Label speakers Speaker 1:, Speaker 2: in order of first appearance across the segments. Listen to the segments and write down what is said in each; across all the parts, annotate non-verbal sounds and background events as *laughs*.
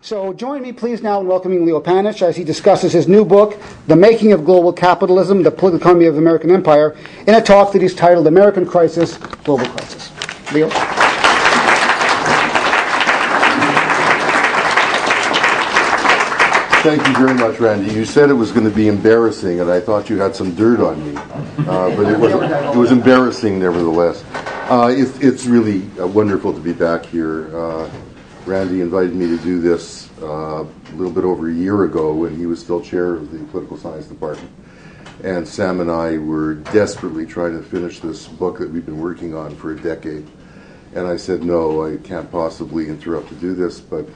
Speaker 1: So join me, please, now in welcoming Leo Panitch as he discusses his new book, The Making of Global Capitalism, The Political Economy of the American Empire, in a talk that he's titled American Crisis, Global Crisis. Leo?
Speaker 2: Thank you very much, Randy. You said it was going to be embarrassing, and I thought you had some dirt on me, uh, but it was, it was embarrassing nevertheless. Uh, it, it's really uh, wonderful to be back here. Randy invited me to do this uh, a little bit over a year ago when he was still chair of the political science department. And Sam and I were desperately trying to finish this book that we've been working on for a decade. And I said, no, I can't possibly interrupt to do this, but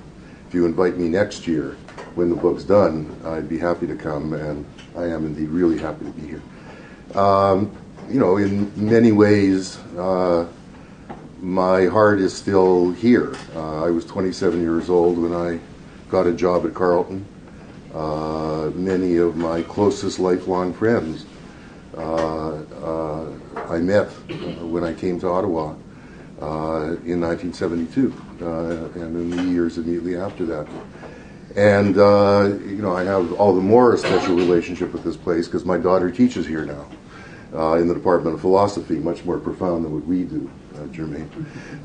Speaker 2: if you invite me next year, when the book's done, I'd be happy to come, and I am indeed really happy to be here. Um, you know, in many ways, uh, my heart is still here. Uh, I was 27 years old when I got a job at Carleton. Uh, many of my closest lifelong friends uh, uh, I met when I came to Ottawa uh, in 1972 and in the years immediately after that. And, uh, you know, I have all the more a special relationship with this place because my daughter teaches here now uh, in the Department of Philosophy, much more profound than what we do, uh, Germaine.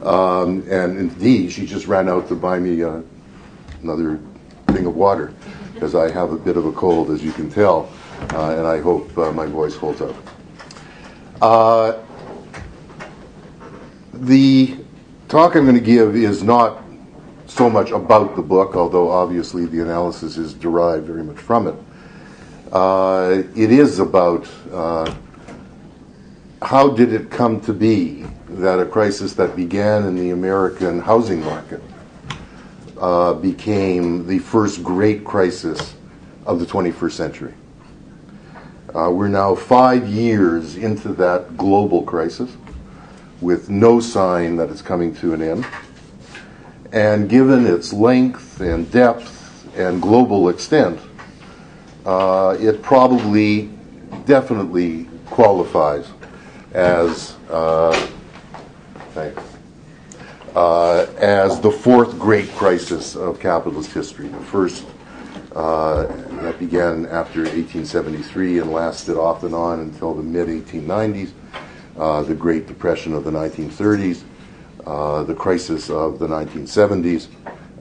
Speaker 2: Um, and indeed, she just ran out to buy me uh, another thing of water because I have a bit of a cold, as you can tell, uh, and I hope uh, my voice holds up. Uh, the talk I'm going to give is not so much about the book, although obviously the analysis is derived very much from it. Uh, it is about uh, how did it come to be that a crisis that began in the American housing market uh, became the first great crisis of the 21st century. Uh, we're now five years into that global crisis with no sign that it's coming to an end. And given its length and depth and global extent, uh, it probably definitely qualifies as uh, uh, as the fourth great crisis of capitalist history. The first uh, that began after 1873 and lasted off and on until the mid 1890s, uh, the Great Depression of the 1930s, uh, the crisis of the 1970s,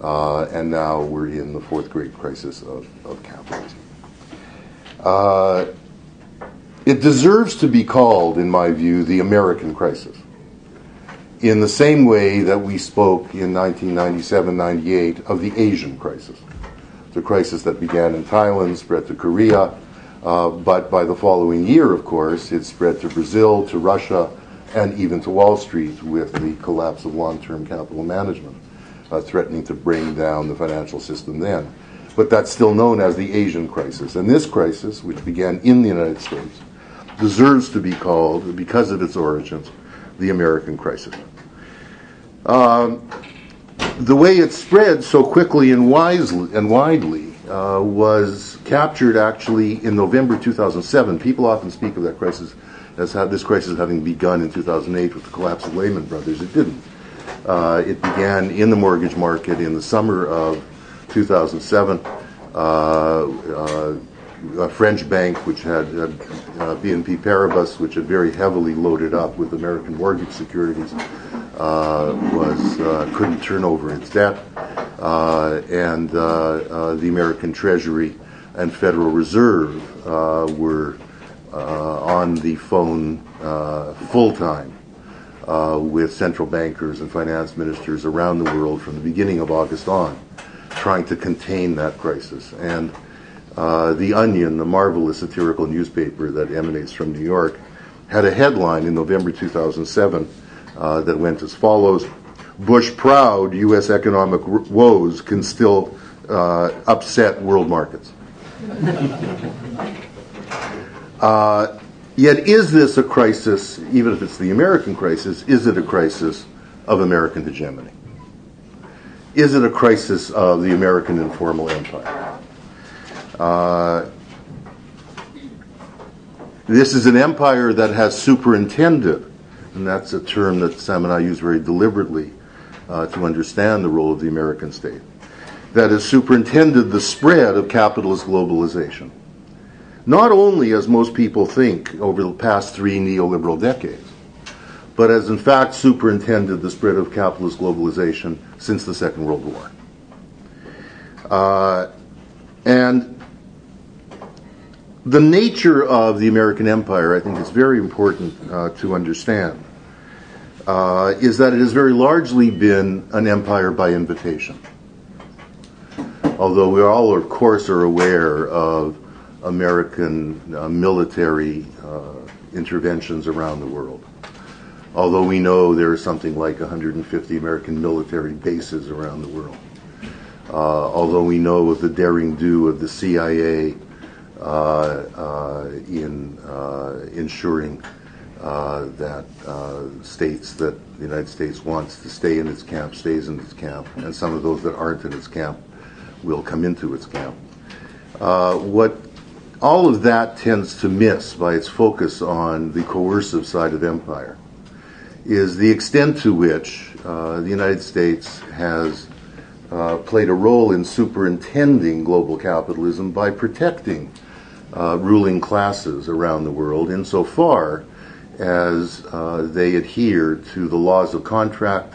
Speaker 2: uh, and now we're in the fourth great crisis of, of capitalism. It deserves to be called, in my view, the American crisis. In the same way that we spoke in 1997 98 of the Asian crisis, the crisis that began in Thailand, spread to Korea, uh, but by the following year, of course, it spread to Brazil, to Russia, and even to Wall Street with the collapse of long term capital management, uh, threatening to bring down the financial system then. But that's still known as the Asian crisis. And this crisis, which began in the United States, deserves to be called, because of its origins, the American crisis. Um, the way it spread so quickly and, wisely, and widely uh, was captured actually in November 2007. People often speak of that crisis as this crisis having begun in 2008 with the collapse of Lehman Brothers. It didn't. Uh, it began in the mortgage market in the summer of 2007. Uh, uh, a French bank, which had uh, BNP Paribas, which had very heavily loaded up with American mortgage securities, uh, was uh, couldn't turn over its debt, and the American Treasury and Federal Reserve were uh, on the phone uh, full time uh, with central bankers and finance ministers around the world from the beginning of August on, trying to contain that crisis. And Uh, the Onion, the marvelous satirical newspaper that emanates from New York, had a headline in November 2007 uh, that went as follows Bush proud U.S. economic woes can still uh, upset world markets. *laughs* Uh, yet, is this a crisis, even if it's the American crisis, is it a crisis of American hegemony? Is it a crisis of the American informal empire? Uh, this is an empire that has superintended, and that's a term that Sam and I use very deliberately uh, to understand the role of the American state. that has superintended the spread of capitalist globalization. Not only, as most people think, over the past three neoliberal decades, but has in fact superintended the spread of capitalist globalization since the Second World War. Uh, and the nature of the American empire, I think, is very important uh, to understand, uh, is that it has very largely been an empire by invitation. Although we all, of course, are aware of American uh, military uh, interventions around the world. Although we know there are something like 150 American military bases around the world. Uh, although we know of the daring do of the CIA in uh, ensuring that states that the United States wants to stay in its camp stays in its camp, and some of those that aren't in its camp will come into its camp. what all of that tends to miss by its focus on the coercive side of empire is the extent to which uh, the United States has uh, played a role in superintending global capitalism by protecting uh, ruling classes around the world insofar as uh, they adhere to the laws of contract,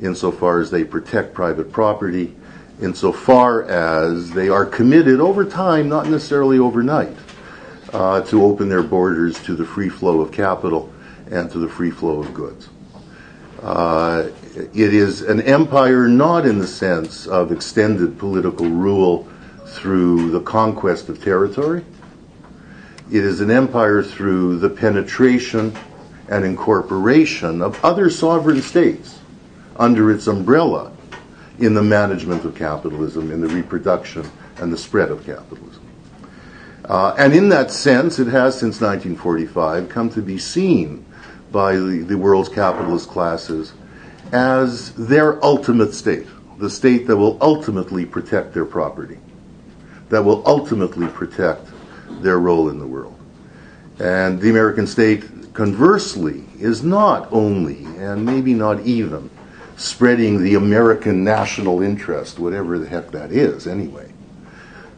Speaker 2: insofar as they protect private property, insofar as they are committed over time, not necessarily overnight, uh, to open their borders to the free flow of capital and to the free flow of goods. Uh, it is an empire not in the sense of extended political rule through the conquest of territory. It is an empire through the penetration and incorporation of other sovereign states under its umbrella in the management of capitalism, in the reproduction and the spread of capitalism. Uh, and in that sense, it has since 1945 come to be seen by the, the world's capitalist classes as their ultimate state, the state that will ultimately protect their property, that will ultimately protect their role in the world. And the American state, conversely, is not only, and maybe not even, spreading the American national interest, whatever the heck that is, anyway,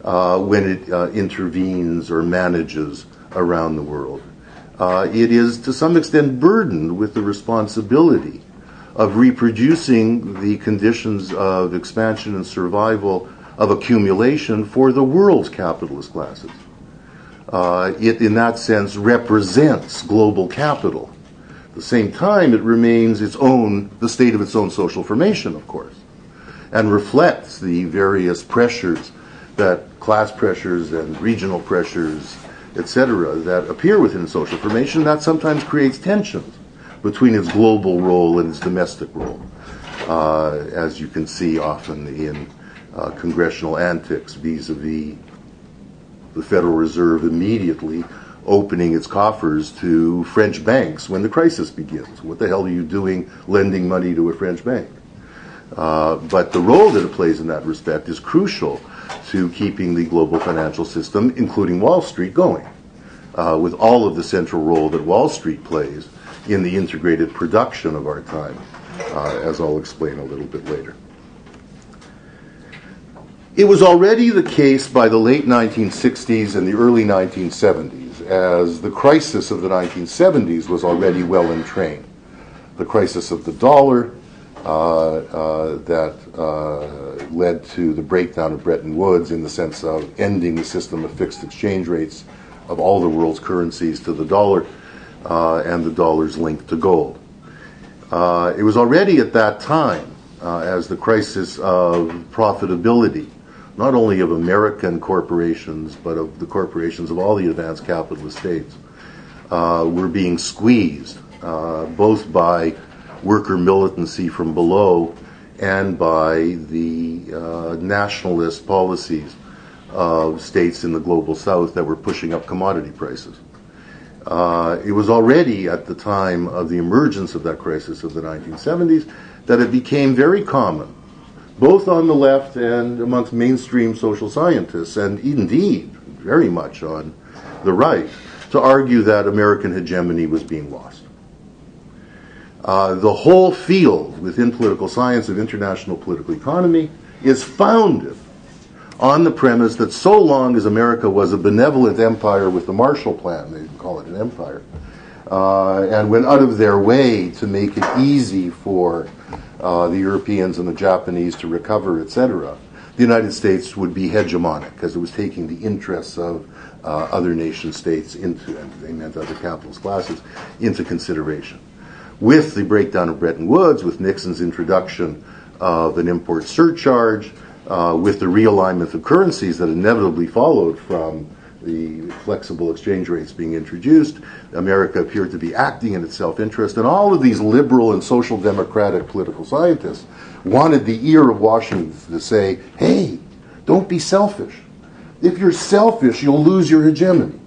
Speaker 2: uh, when it uh, intervenes or manages around the world. Uh, it is to some extent burdened with the responsibility of reproducing the conditions of expansion and survival of accumulation for the world's capitalist classes. Uh, it, in that sense, represents global capital At the same time, it remains its own, the state of its own social formation, of course, and reflects the various pressures that class pressures and regional pressures, etc., that appear within social formation. That sometimes creates tensions between its global role and its domestic role, uh, as you can see often in uh, congressional antics vis a vis the Federal Reserve immediately opening its coffers to French banks when the crisis begins. What the hell are you doing lending money to a French bank? Uh, but the role that it plays in that respect is crucial to keeping the global financial system, including Wall Street, going, uh, with all of the central role that Wall Street plays in the integrated production of our time, uh, as I'll explain a little bit later. It was already the case by the late 1960s and the early 1970s as the crisis of the 1970s was already well entrained. The crisis of the dollar uh, uh, that uh, led to the breakdown of Bretton Woods in the sense of ending the system of fixed exchange rates of all the world's currencies to the dollar uh, and the dollar's link to gold. Uh, it was already at that time, uh, as the crisis of profitability not only of American corporations, but of the corporations of all the advanced capitalist states, uh, were being squeezed, uh, both by worker militancy from below and by the uh, nationalist policies of states in the global south that were pushing up commodity prices. Uh, it was already at the time of the emergence of that crisis of the 1970s that it became very common both on the left and amongst mainstream social scientists, and indeed very much on the right, to argue that American hegemony was being lost. Uh, the whole field within political science of international political economy is founded on the premise that so long as America was a benevolent empire with the Marshall Plan, they call it an empire, uh, and went out of their way to make it easy for uh, the Europeans and the Japanese to recover, etc., the United States would be hegemonic because it was taking the interests of uh, other nation states into, and they meant other capitalist classes, into consideration. With the breakdown of Bretton Woods, with Nixon's introduction of an import surcharge, uh, with the realignment of currencies that inevitably followed from the flexible exchange rates being introduced, America appeared to be acting in its self interest, and all of these liberal and social democratic political scientists wanted the ear of Washington to say, hey, don't be selfish. If you're selfish, you'll lose your hegemony.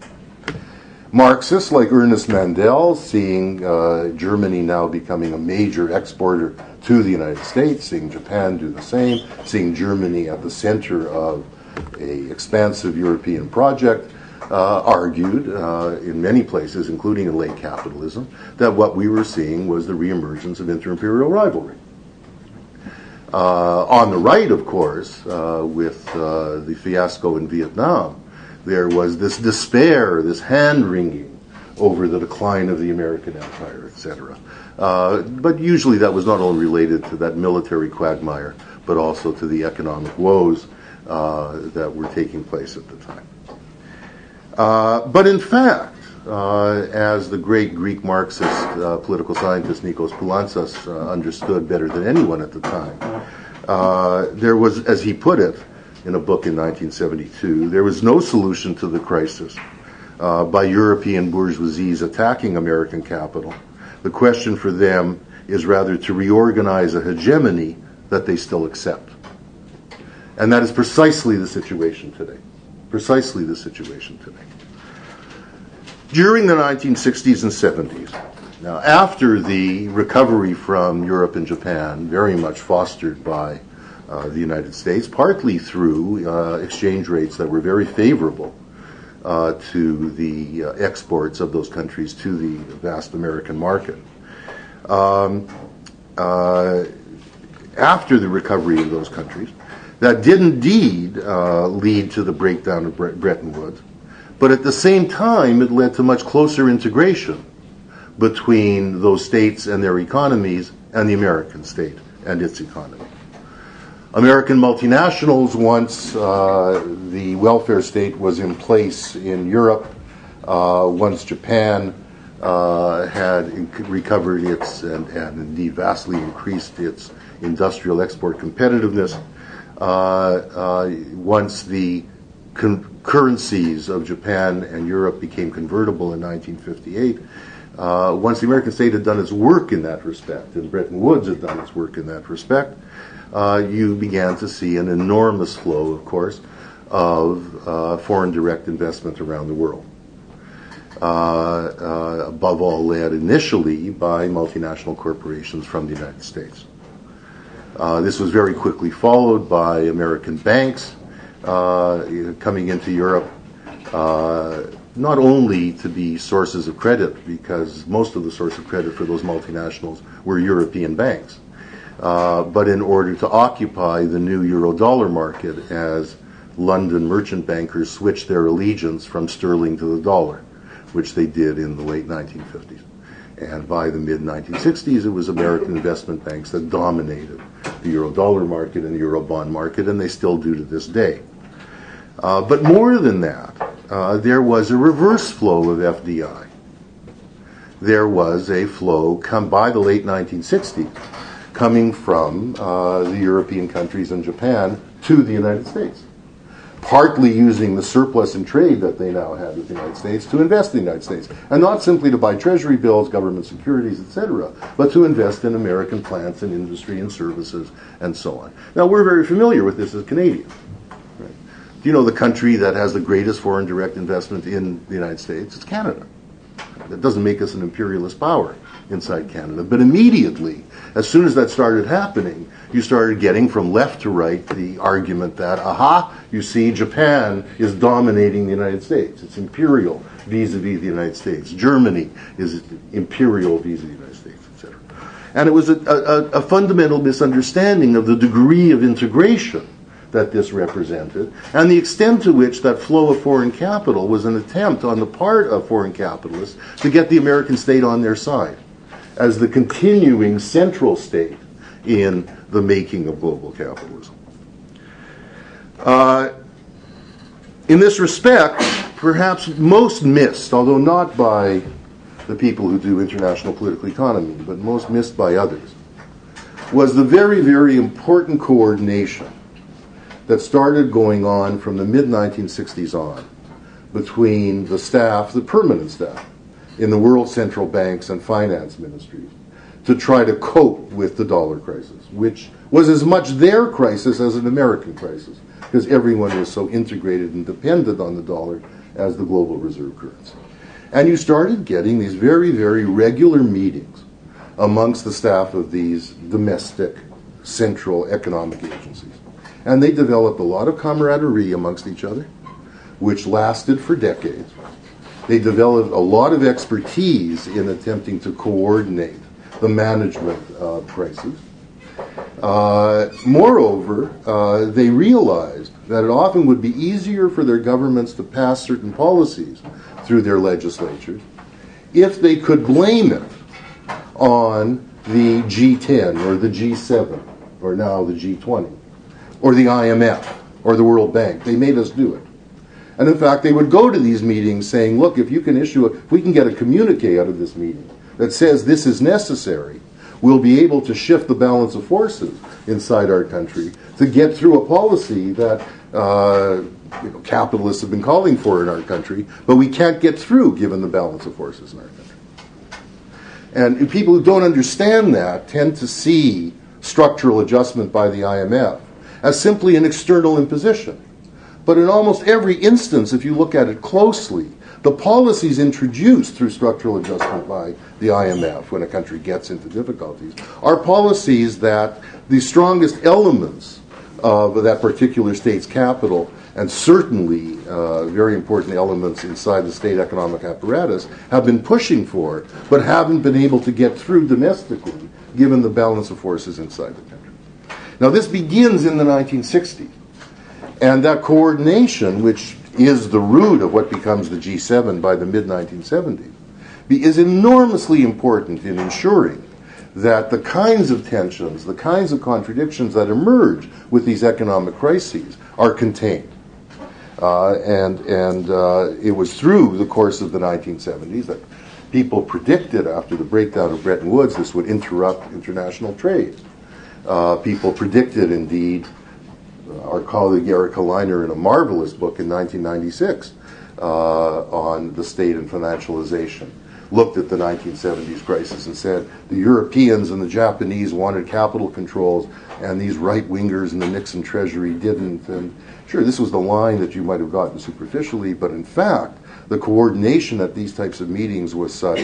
Speaker 2: Marxists like Ernest Mandel, seeing uh, Germany now becoming a major exporter to the United States, seeing Japan do the same, seeing Germany at the center of a expansive European project, uh, argued uh, in many places, including in late capitalism, that what we were seeing was the reemergence of inter-imperial rivalry. Uh, on the right, of course, uh, with uh, the fiasco in Vietnam, there was this despair, this hand wringing over the decline of the American empire, etc. Uh, but usually that was not only related to that military quagmire, but also to the economic woes that were taking place at the time. Uh, but in fact, uh, as the great Greek Marxist uh, political scientist Nikos Poulantzas uh, understood better than anyone at the time, there was, as he put it, in a book in 1972. There was no solution to the crisis uh, by European bourgeoisies attacking American capital. The question for them is rather to reorganize a hegemony that they still accept. And that is precisely the situation today. Precisely the situation today. During the 1960s and 70s, now after the recovery from Europe and Japan, very much fostered by uh, the United States, partly through uh, exchange rates that were very favorable uh, to the uh, exports of those countries to the vast American market. Um, uh, after the recovery of those countries, that did indeed lead to the breakdown of Bre- Bretton Woods, but at the same time, it led to much closer integration between those states and their economies and the American state and its economy. American multinationals, once uh, the welfare state was in place in Europe, uh, once Japan uh, had recovered its and, and, indeed vastly increased its industrial export competitiveness, uh, uh, once the con- currencies of Japan and Europe became convertible in 1958, uh, once the American state had done its work in that respect, and Bretton Woods had done its work in that respect, uh, you began to see an enormous flow, of course, of uh, foreign direct investment around the world. Uh, uh, above all, led initially by multinational corporations from the United States. Uh, this was very quickly followed by American banks coming into Europe not only to be sources of credit, because most of the source of credit for those multinationals were European banks, uh, but in order to occupy the new euro dollar market as London merchant bankers switched their allegiance from sterling to the dollar, which they did in the late 1950s. And by the mid 1960s, it was American investment banks that dominated the euro dollar market and the euro bond market, and they still do to this day. Uh, but more than that, uh, there was a reverse flow of FDI. There was a flow come by the late 1960s coming from uh, the European countries and Japan to the United States. Partly using the surplus in trade that they now have with the United States to invest in the United States. And not simply to buy treasury bills, government securities, etc., but to invest in American plants and industry and services and so on. Now, we're very familiar with this as Canadians. Right? Do you know the country that has the greatest foreign direct investment in the United States? It's Canada. That doesn't make us an imperialist power inside Canada. But immediately, as soon as that started happening, you started getting from left to right the argument that, aha, you see, Japan is dominating the United States. It's imperial vis-a-vis the United States. Germany is imperial vis-a-vis the United States, etc. And it was a, a, a fundamental misunderstanding of the degree of integration that this represented, and the extent to which that flow of foreign capital was an attempt on the part of foreign capitalists to get the American state on their side as the continuing central state in the making of global capitalism. Uh, in this respect, perhaps most missed, although not by the people who do international political economy, but most missed by others, was the very, very important coordination that started going on from the mid 1960s on between the staff, the permanent staff, in the world central banks and finance ministries to try to cope with the dollar crisis, which was as much their crisis as an American crisis, because everyone was so integrated and dependent on the dollar as the global reserve currency. And you started getting these very, very regular meetings amongst the staff of these domestic central economic agencies. And they developed a lot of camaraderie amongst each other, which lasted for decades. They developed a lot of expertise in attempting to coordinate the management of crises. Uh, moreover, uh, they realized that it often would be easier for their governments to pass certain policies through their legislatures if they could blame it on the G10 or the G7 or now the G20 or the IMF or the World Bank. They made us do it. And in fact, they would go to these meetings saying, look, if you can issue a, if we can get a communique out of this meeting that says this is necessary, we'll be able to shift the balance of forces inside our country to get through a policy that uh, you know, capitalists have been calling for in our country, but we can't get through given the balance of forces in our country. And people who don't understand that tend to see structural adjustment by the IMF as simply an external imposition. But in almost every instance, if you look at it closely, the policies introduced through structural adjustment by the IMF when a country gets into difficulties are policies that the strongest elements of that particular state's capital and certainly uh, very important elements inside the state economic apparatus have been pushing for, but haven't been able to get through domestically, given the balance of forces inside the country. Now, this begins in the 1960s, and that coordination, which is the root of what becomes the G7 by the mid 1970s, is enormously important in ensuring that the kinds of tensions, the kinds of contradictions that emerge with these economic crises are contained. Uh, and and uh, it was through the course of the 1970s that people predicted after the breakdown of Bretton Woods this would interrupt international trade. Uh, people predicted, indeed, our colleague Eric Helleiner in a marvelous book in 1996 uh, on the state and financialization looked at the 1970s crisis and said the Europeans and the Japanese wanted capital controls, and these right wingers in the Nixon Treasury didn't. And sure, this was the line that you might have gotten superficially, but in fact, the coordination at these types of meetings was such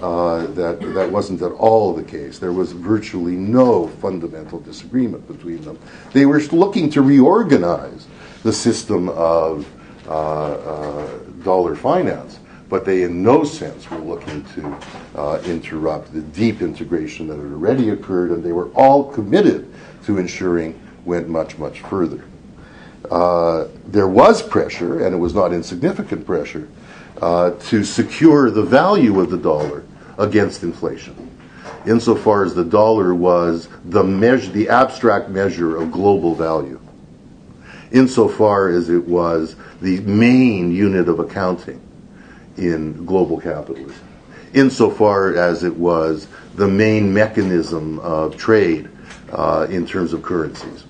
Speaker 2: uh, that that wasn't at all the case. There was virtually no fundamental disagreement between them. They were looking to reorganize the system of uh, uh, dollar finance but they in no sense were looking to uh, interrupt the deep integration that had already occurred, and they were all committed to ensuring went much, much further. Uh, there was pressure, and it was not insignificant pressure, uh, to secure the value of the dollar against inflation, insofar as the dollar was the measure, the abstract measure of global value, insofar as it was the main unit of accounting in global capitalism, insofar as it was the main mechanism of trade uh, in terms of currencies.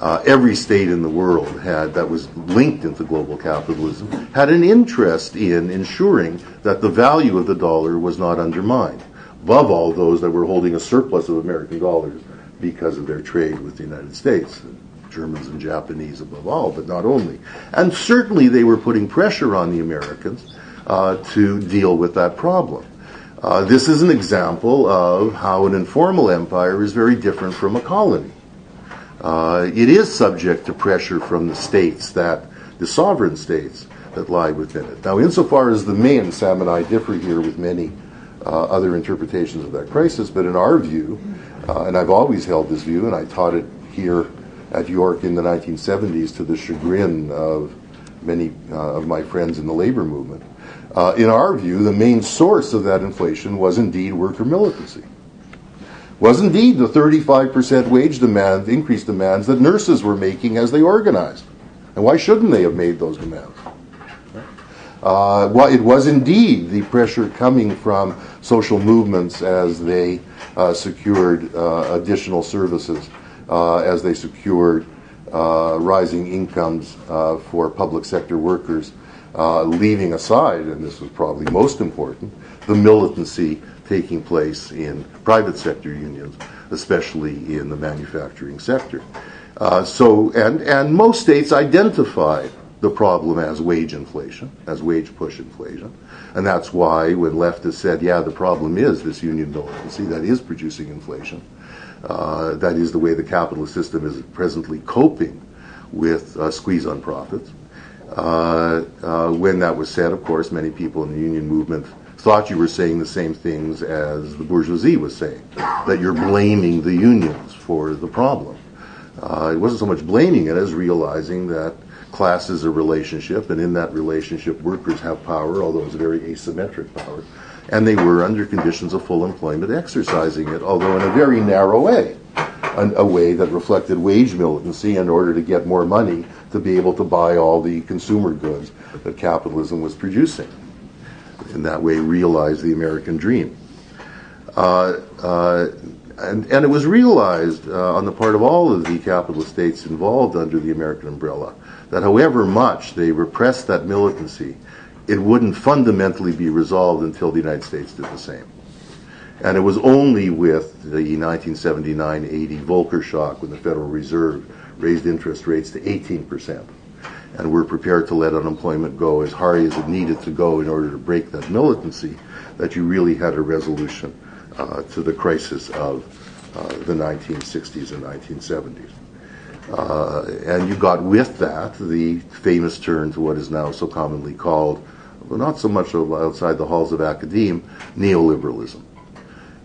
Speaker 2: Uh, every state in the world had that was linked into global capitalism had an interest in ensuring that the value of the dollar was not undermined. Above all, those that were holding a surplus of American dollars because of their trade with the United States. Germans and Japanese above all, but not only. And certainly they were putting pressure on the Americans uh, to deal with that problem. Uh, this is an example of how an informal empire is very different from a colony. Uh, it is subject to pressure from the states that the sovereign states that lie within it. Now, insofar as the main, Sam and I differ here with many uh, other interpretations of that crisis, but in our view, uh, and I've always held this view, and I taught it here at York in the 1970s to the chagrin of many uh, of my friends in the labor movement. Uh, in our view, the main source of that inflation was indeed worker militancy. Was indeed the 35% wage demand, increased demands that nurses were making as they organized. And why shouldn't they have made those demands? Uh, well, it was indeed the pressure coming from social movements as they uh, secured uh, additional services, uh, as they secured uh, rising incomes uh, for public sector workers, leaving aside, and this was probably most important, the militancy taking place in private sector unions, especially in the manufacturing sector. so, and, and most states identified the problem as wage inflation, as wage push inflation. And that's why when leftists said, yeah, the problem is this union militancy that is producing inflation, uh, that is the way the capitalist system is presently coping with uh, squeeze on profits. Uh, uh when that was said, of course, many people in the union movement thought you were saying the same things as the bourgeoisie was saying, that you're blaming the unions for the problem. Uh, it wasn't so much blaming it as realizing that class is a relationship, and in that relationship, workers have power, although it's very asymmetric power. And they were, under conditions of full employment, exercising it, although in a very narrow way, a, a way that reflected wage militancy in order to get more money to be able to buy all the consumer goods that capitalism was producing. In that way, realize the American dream. Uh, uh, and, and, it was realized uh, on the part of all of the capitalist states involved under the American umbrella that however much they repressed that militancy, it wouldn't fundamentally be resolved until the United States did the same. And it was only with the 1979-80 Volcker shock when the Federal Reserve raised interest rates to 18%. And we're prepared to let unemployment go as hard as it needed to go in order to break that militancy, that you really had a resolution uh, to the crisis of uh, the 1960s and 1970s. Uh, and you got with that the famous turn to what is now so commonly called, well, not so much outside the halls of academe, neoliberalism.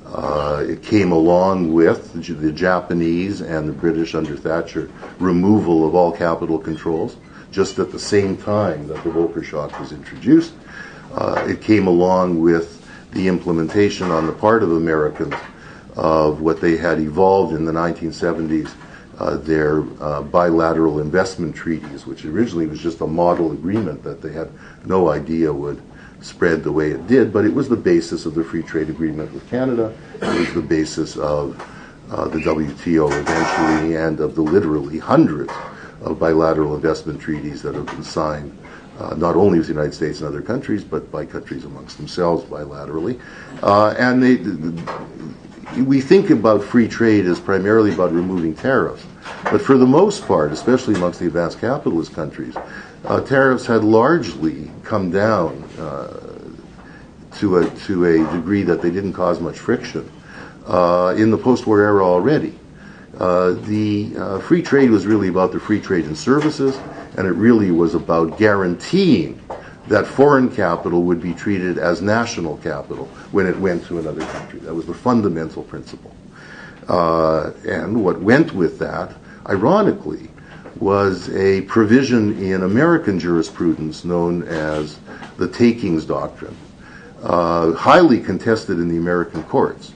Speaker 2: Uh, it came along with the Japanese and the British under Thatcher removal of all capital controls, just at the same time that the Volcker shock was introduced. Uh, it came along with the implementation on the part of Americans of what they had evolved in the 1970s uh, their uh, bilateral investment treaties, which originally was just a model agreement that they had no idea would spread the way it did, but it was the basis of the free trade agreement with Canada. It was the basis of uh, the WTO eventually, and of the literally hundreds of bilateral investment treaties that have been signed. Uh, not only with the United States and other countries, but by countries amongst themselves bilaterally. Uh, and they, we think about free trade as primarily about removing tariffs. But for the most part, especially amongst the advanced capitalist countries, uh, tariffs had largely come down uh, to, a, to a degree that they didn't cause much friction uh, in the post war era already. Uh, the uh, free trade was really about the free trade in services, and it really was about guaranteeing that foreign capital would be treated as national capital when it went to another country. That was the fundamental principle. Uh, and what went with that, ironically, was a provision in American jurisprudence known as the takings doctrine, uh, highly contested in the American courts.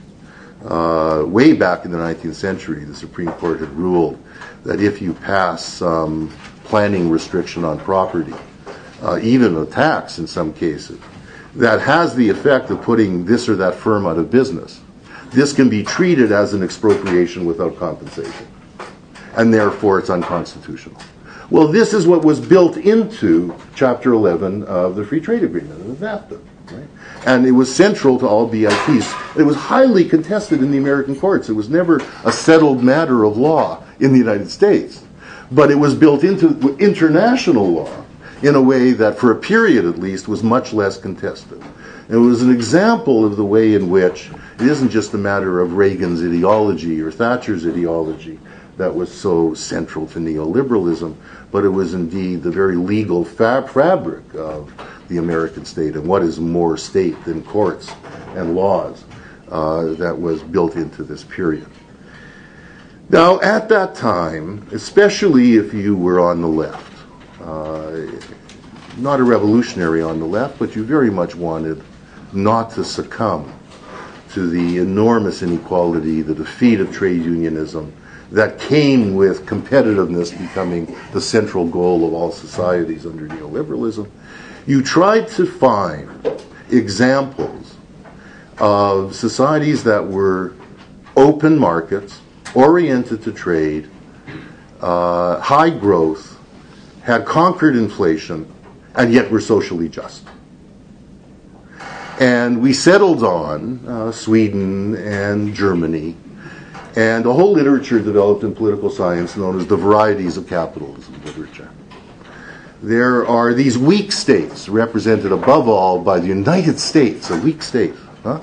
Speaker 2: Uh, way back in the 19th century, the Supreme Court had ruled that if you pass some planning restriction on property, uh, even a tax in some cases, that has the effect of putting this or that firm out of business. This can be treated as an expropriation without compensation, and therefore it's unconstitutional. Well, this is what was built into Chapter 11 of the Free Trade Agreement, the NAFTA. And it was central to all BITs. It was highly contested in the American courts. It was never a settled matter of law in the United States. But it was built into international law in a way that, for a period at least, was much less contested. It was an example of the way in which it isn't just a matter of Reagan's ideology or Thatcher's ideology that was so central to neoliberalism, but it was indeed the very legal fab- fabric of the American state and what is more state than courts and laws uh, that was built into this period. Now, at that time, especially if you were on the left, uh, not a revolutionary on the left, but you very much wanted not to succumb to the enormous inequality, the defeat of trade unionism that came with competitiveness becoming the central goal of all societies under neoliberalism. You tried to find examples of societies that were open markets, oriented to trade, uh, high growth, had conquered inflation, and yet were socially just. And we settled on uh, Sweden and Germany, and a whole literature developed in political science known as the varieties of capitalism literature. There are these weak states, represented above all by the United States, a weak state, huh?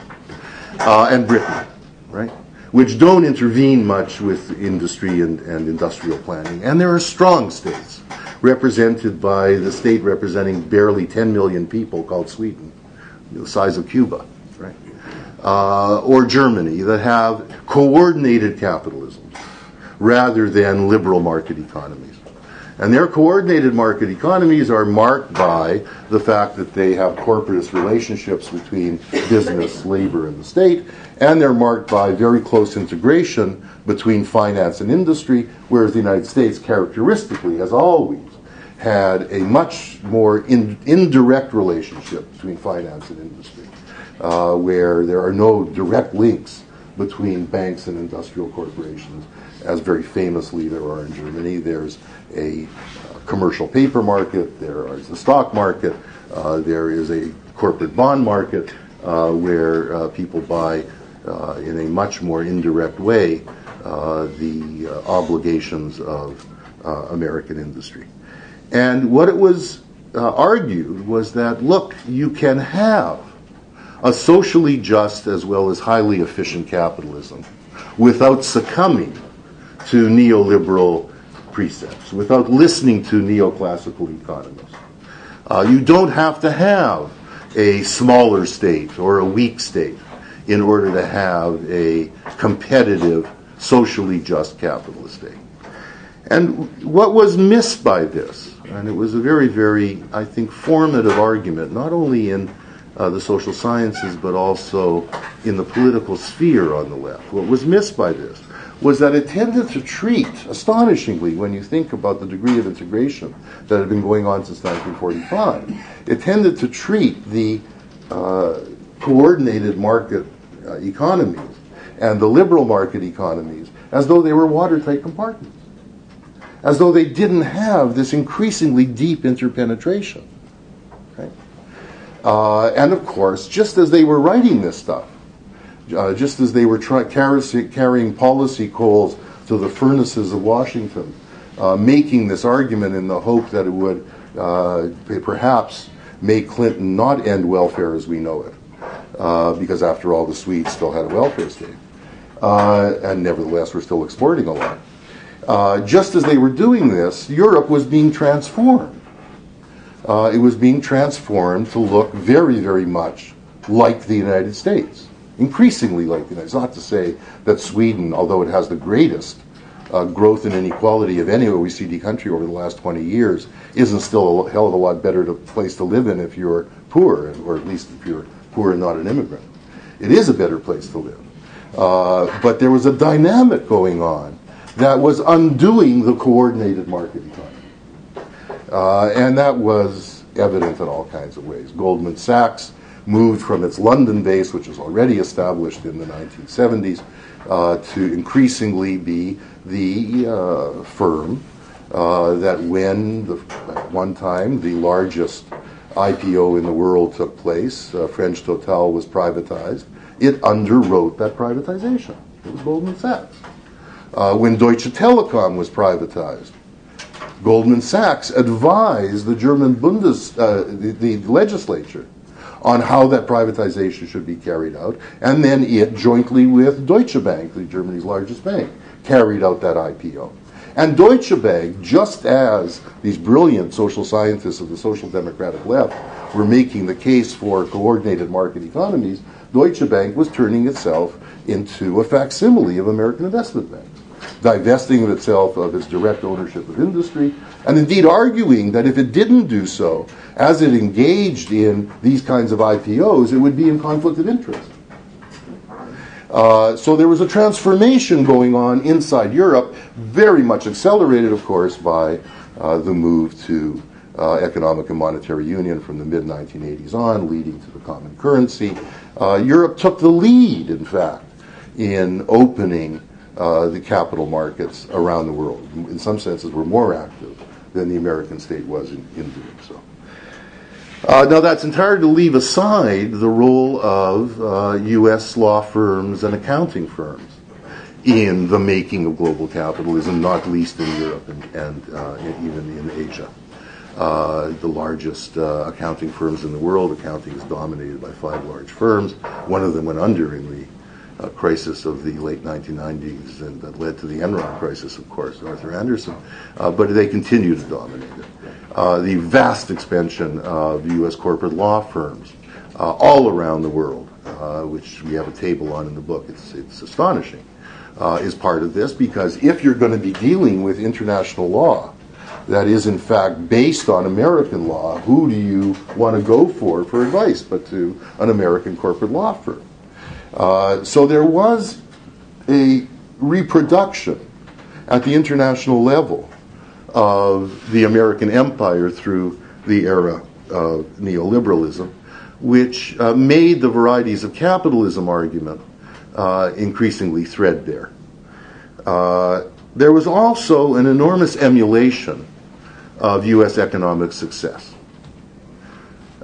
Speaker 2: uh, and Britain, right? Which don't intervene much with industry and, and industrial planning. And there are strong states, represented by the state representing barely 10 million people called Sweden the size of Cuba, right? Uh, or Germany that have coordinated capitalism rather than liberal market economies. And their coordinated market economies are marked by the fact that they have corporatist relationships between business, *laughs* labor, and the state, and they're marked by very close integration between finance and industry, whereas the United States characteristically has always had a much more in, indirect relationship between finance and industry, uh, where there are no direct links between banks and industrial corporations, as very famously there are in Germany. There's a commercial paper market, there is a stock market, uh, there is a corporate bond market uh, where uh, people buy in a much more indirect way the obligations of American industry. And what it was argued was that, look, you can have a socially just as well as highly efficient capitalism without succumbing to neoliberal precepts, without listening to neoclassical economists. Uh, you don't have to have a smaller state or a weak state in order to have a competitive, socially just capitalist state. And what was missed by this and it was a very, very, I think, formative argument, not only in uh, the social sciences, but also in the political sphere on the left. What was missed by this was that it tended to treat, astonishingly, when you think about the degree of integration that had been going on since 1945, it tended to treat the uh, coordinated market uh, economies and the liberal market economies as though they were watertight compartments as though they didn't have this increasingly deep interpenetration. Okay? Uh, and of course, just as they were writing this stuff, uh, just as they were try- carrying policy coals to the furnaces of Washington, uh, making this argument in the hope that it would uh, perhaps make Clinton not end welfare as we know it, uh, because after all, the Swedes still had a welfare state, uh, and nevertheless we're still exporting a lot. Uh, just as they were doing this, Europe was being transformed. It was being transformed to look very, very much like the United States, increasingly like the United States. Not to say that Sweden, although it has the greatest uh, growth and inequality of any OECD country over the last 20 years, isn't still a hell of a lot better to, place to live in if you're poor, or at least if you're poor and not an immigrant. It is a better place to live. Uh, but there was a dynamic going on that was undoing the coordinated market economy. Uh, and that was evident in all kinds of ways. Goldman Sachs moved from its London base, which was already established in the 1970s, uh, to increasingly be the uh, firm uh, that when the, at one time the largest IPO in the world took place, uh, French Total was privatized, it underwrote that privatization. It was Goldman Sachs uh, when Deutsche Telekom was privatized. Goldman Sachs advised the German Bundes, uh, the, the, legislature, on how that privatization should be carried out, and then it, jointly with Deutsche Bank, the Germany's largest bank, carried out that IPO. And Deutsche Bank, just as these brilliant social scientists of the social democratic left were making the case for coordinated market economies, Deutsche Bank was turning itself into a facsimile of American investment banks. divesting of itself of its direct ownership of industry, and indeed arguing that if it didn't do so, as it engaged in these kinds of IPOs, it would be in conflict of interest. Uh, so there was a transformation going on inside Europe, very much accelerated, of course, by uh, the move to uh, economic and monetary union from the mid 1980s on, leading to the common currency. Uh, Europe took the lead, in fact, in opening uh, the capital markets around the world. In some senses, were more active than the American state was in, in doing so. Uh, now, that's entirely to leave aside the role of uh, U.S. law firms and accounting firms in the making of global capitalism, not least in Europe and, and uh, even in Asia. Uh, the largest uh, accounting firms in the world, accounting is dominated by five large firms. One of them went under in the uh, crisis of the late 1990s and that led to the Enron crisis, of course, Arthur Andersen, uh, but they continue to dominate it. Uh, the vast expansion of U.S. corporate law firms uh, all around the world, uh, which we have a table on in the book, it's, it's astonishing, uh, is part of this because if you're going to be dealing with international law, that is in fact based on American law, who do you want to go for for advice but to an American corporate law firm? Uh, so there was a reproduction at the international level of the American empire through the era of neoliberalism, which uh, made the varieties of capitalism argument uh, increasingly threadbare. Uh, there was also an enormous emulation of U.S. economic success.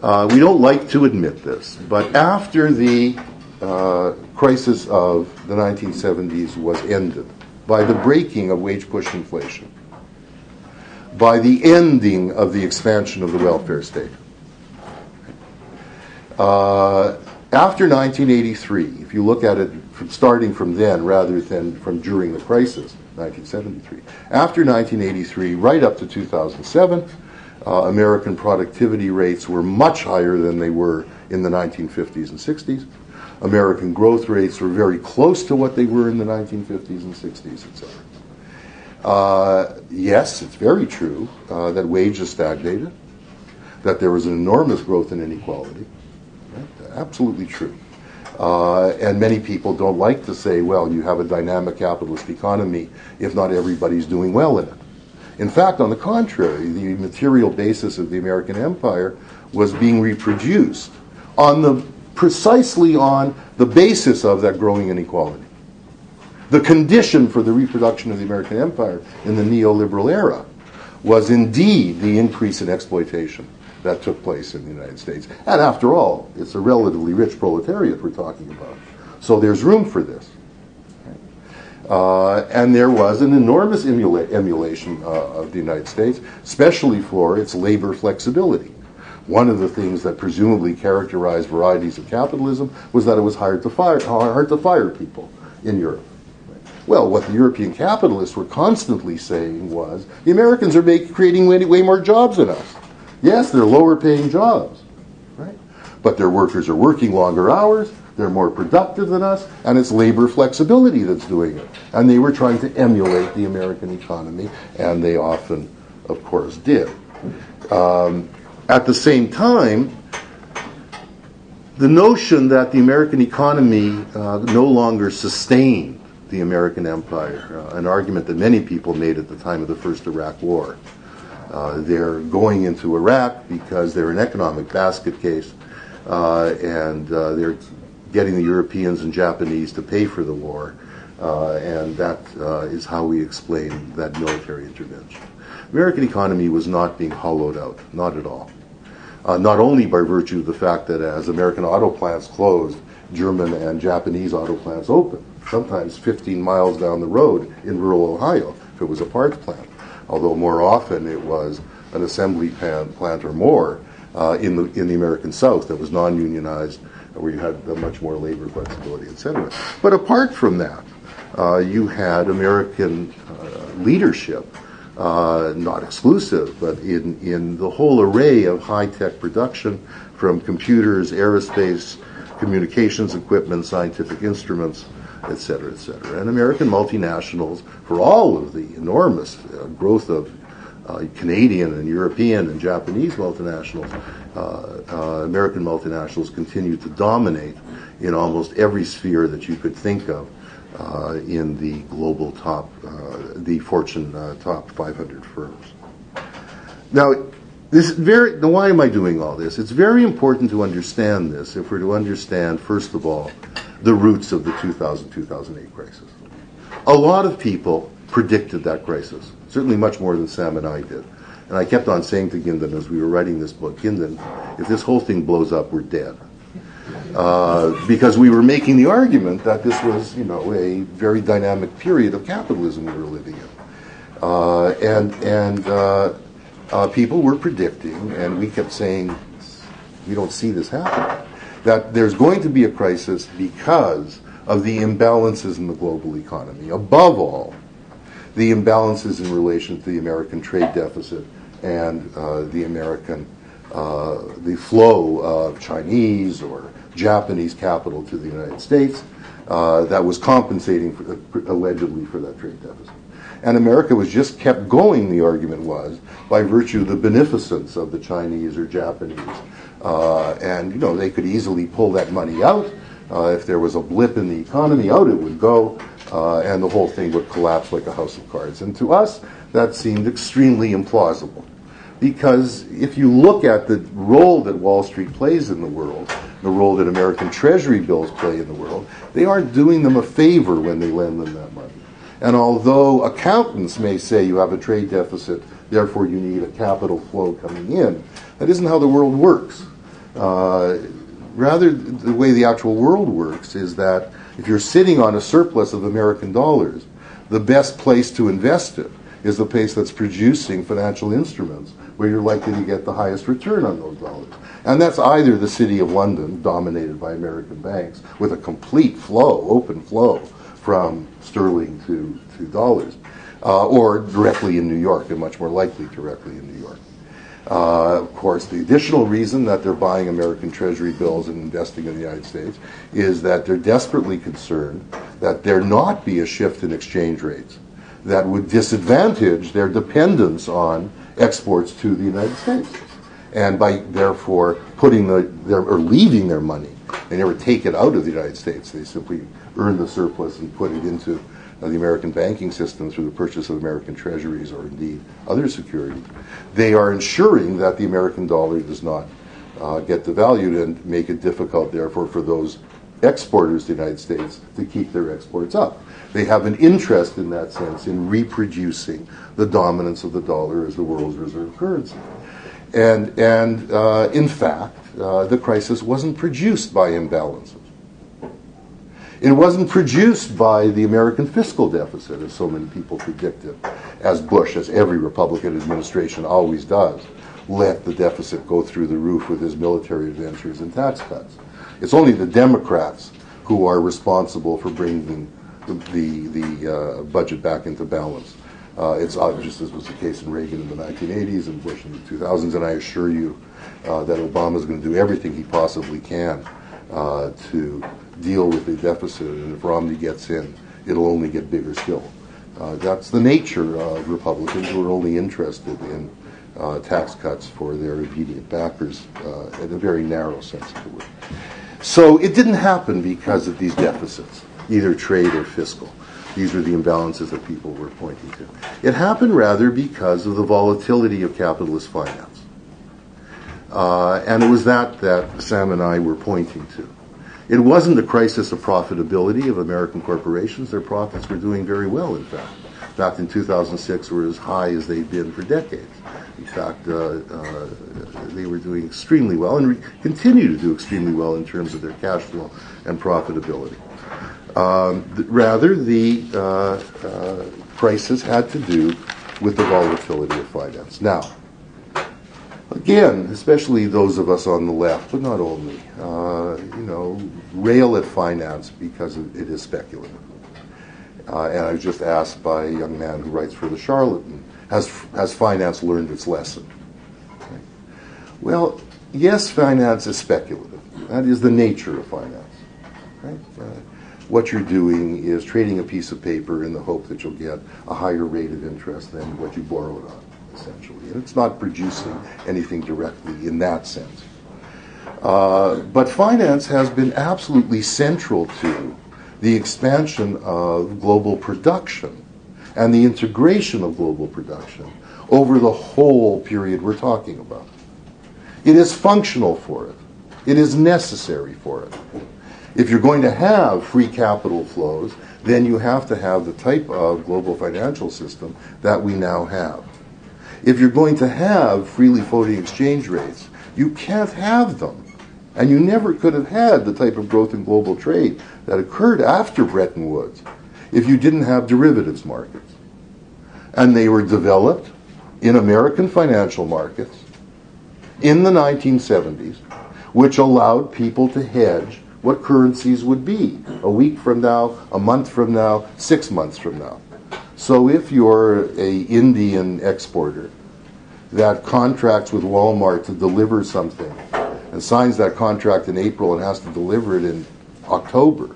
Speaker 2: Uh, we don't like to admit this, but after the uh, crisis of the 1970s was ended by the breaking of wage push inflation, by the ending of the expansion of the welfare state. Uh, after 1983, if you look at it from starting from then rather than from during the crisis, 1973, after 1983, right up to 2007, uh, American productivity rates were much higher than they were in the 1950s and 60s. American growth rates were very close to what they were in the 1950s and 60s, etc. Uh, yes, it's very true uh, that wages stagnated, that there was an enormous growth in inequality. Right? Absolutely true. Uh, and many people don't like to say, well, you have a dynamic capitalist economy if not everybody's doing well in it. In fact, on the contrary, the material basis of the American empire was being reproduced on the precisely on the basis of that growing inequality. The condition for the reproduction of the American empire in the neoliberal era was indeed the increase in exploitation that took place in the United States. And after all, it's a relatively rich proletariat we're talking about. So there's room for this. Uh, and there was an enormous emula- emulation uh, of the United States, especially for its labor flexibility. One of the things that presumably characterized varieties of capitalism was that it was hard to fire, hard to fire people in Europe. Well, what the European capitalists were constantly saying was the Americans are make, creating way, way more jobs than us. Yes, they're lower paying jobs, right? But their workers are working longer hours, they're more productive than us, and it's labor flexibility that's doing it. And they were trying to emulate the American economy, and they often, of course, did. Um, at the same time, the notion that the American economy uh, no longer sustained the American empire, uh, an argument that many people made at the time of the first Iraq War. Uh, they're going into Iraq because they're an economic basket case, uh, and uh, they're getting the Europeans and Japanese to pay for the war, uh, and that is how we explain that military intervention. American economy was not being hollowed out, not at all. Uh, not only by virtue of the fact that as American auto plants closed, German and Japanese auto plants opened, sometimes 15 miles down the road in rural Ohio, if it was a parts plant, although more often it was an assembly plant or more uh, in, the, in the American South that was non unionized, where you had much more labor flexibility, etc. But apart from that, uh, you had American uh, leadership uh, not exclusive, but in, in the whole array of high tech production from computers, aerospace, communications equipment, scientific instruments, et cetera, et cetera. And American multinationals, for all of the enormous uh, growth of uh, Canadian and European and Japanese multinationals, uh, uh, American multinationals continue to dominate in almost every sphere that you could think of uh, in the global top, uh, the Fortune top 500 firms. Now, this very. Now, why am I doing all this? It's very important to understand this if we're to understand, first of all, the roots of the 2000-2008 crisis. A lot of people predicted that crisis, certainly much more than Sam and I did. And I kept on saying to Gindin as we were writing this book, Gindin, if this whole thing blows up, we're dead. Uh, because we were making the argument that this was, you know, a very dynamic period of capitalism we were living in. Uh, and and uh, uh, people were predicting, and we kept saying, we don't see this happening, that there's going to be a crisis because of the imbalances in the global economy. Above all, the imbalances in relation to the American trade deficit and uh, the American, uh, the flow of Chinese or Japanese capital to the United States uh, that was compensating for, allegedly for that trade deficit. And America was just kept going, the argument was, by virtue of the beneficence of the Chinese or Japanese. Uh, and, you know, they could easily pull that money out. Uh, if there was a blip in the economy, out it would go, uh, and the whole thing would collapse like a house of cards. And to us, that seemed extremely implausible. Because if you look at the role that Wall Street plays in the world, the role that American Treasury bills play in the world, they aren't doing them a favor when they lend them that money. And although accountants may say you have a trade deficit, therefore you need a capital flow coming in, that isn't how the world works. Uh, rather, the way the actual world works is that if you're sitting on a surplus of American dollars, the best place to invest it is the place that's producing financial instruments where you're likely to get the highest return on those dollars. And that's either the City of London, dominated by American banks, with a complete flow, open flow, from sterling to, to dollars, uh, or directly in New York, and much more likely directly in New York. Uh, of course, the additional reason that they're buying American Treasury bills and investing in the United States is that they're desperately concerned that there not be a shift in exchange rates that would disadvantage their dependence on exports to the United States. And by therefore putting the, their, or leaving their money, they never take it out of the United States. They simply earn the surplus and put it into the American banking system through the purchase of American treasuries or indeed other securities. They are ensuring that the American dollar does not uh, get devalued and make it difficult, therefore, for those exporters to the United States to keep their exports up. They have an interest in that sense in reproducing the dominance of the dollar as the world's reserve currency. And, and uh, in fact, uh, the crisis wasn't produced by imbalances. It wasn't produced by the American fiscal deficit, as so many people predicted, as Bush, as every Republican administration always does, let the deficit go through the roof with his military adventures and tax cuts. It's only the Democrats who are responsible for bringing the, the, uh, budget back into balance. Uh, it's obvious this was the case in Reagan in the 1980s and Bush in the 2000s, and I assure you uh, that Obama is going to do everything he possibly can uh, to deal with the deficit, and if Romney gets in, it'll only get bigger still. Uh, that's the nature of Republicans who are only interested in uh, tax cuts for their immediate backers uh, in a very narrow sense of the word. So it didn't happen because of these deficits, either trade or fiscal. These were the imbalances that people were pointing to. It happened rather because of the volatility of capitalist finance. Uh, and it was that that Sam and I were pointing to. It wasn't a crisis of profitability of American corporations. Their profits were doing very well, in fact. In fact, in 2006 were as high as they've been for decades. In fact, uh, uh, they were doing extremely well and re- continue to do extremely well in terms of their cash flow and profitability. Um, th- rather, the uh, uh crisis had to do with the volatility of finance. Now, again, especially those of us on the left, but not only, uh, you know, rail at finance because it is speculative. Uh, and I was just asked by a young man who writes for The Charlatan, has, has finance learned its lesson? Well, yes, finance is speculative. That is the nature of finance. Right? Uh, what you're doing is trading a piece of paper in the hope that you'll get a higher rate of interest than what you borrowed on, essentially. And it's not producing anything directly in that sense. Uh, but finance has been absolutely central to the expansion of global production and the integration of global production over the whole period we're talking about. It is functional for it. It is necessary for it. If you're going to have free capital flows, then you have to have the type of global financial system that we now have. If you're going to have freely floating exchange rates, you can't have them. And you never could have had the type of growth in global trade that occurred after Bretton Woods if you didn't have derivatives markets. And they were developed in American financial markets in the 1970s, which allowed people to hedge what currencies would be a week from now, a month from now, six months from now. So if you're a Indian exporter that contracts with Walmart to deliver something and signs that contract in April and has to deliver it in October,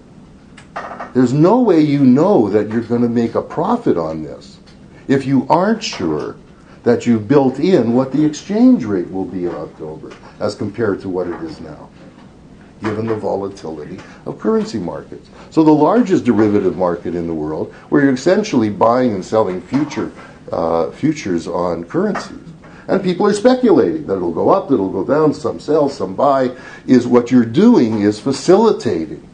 Speaker 2: there's no way you know that you're going to make a profit on this if you aren't sure that you've built in what the exchange rate will be in October as compared to what it is now given the volatility of currency markets. So the largest derivative market in the world, where you're essentially buying and selling future uh, futures on currencies. And people are speculating that it'll go up, that it'll go down, some sell, some buy, is what you're doing is facilitating,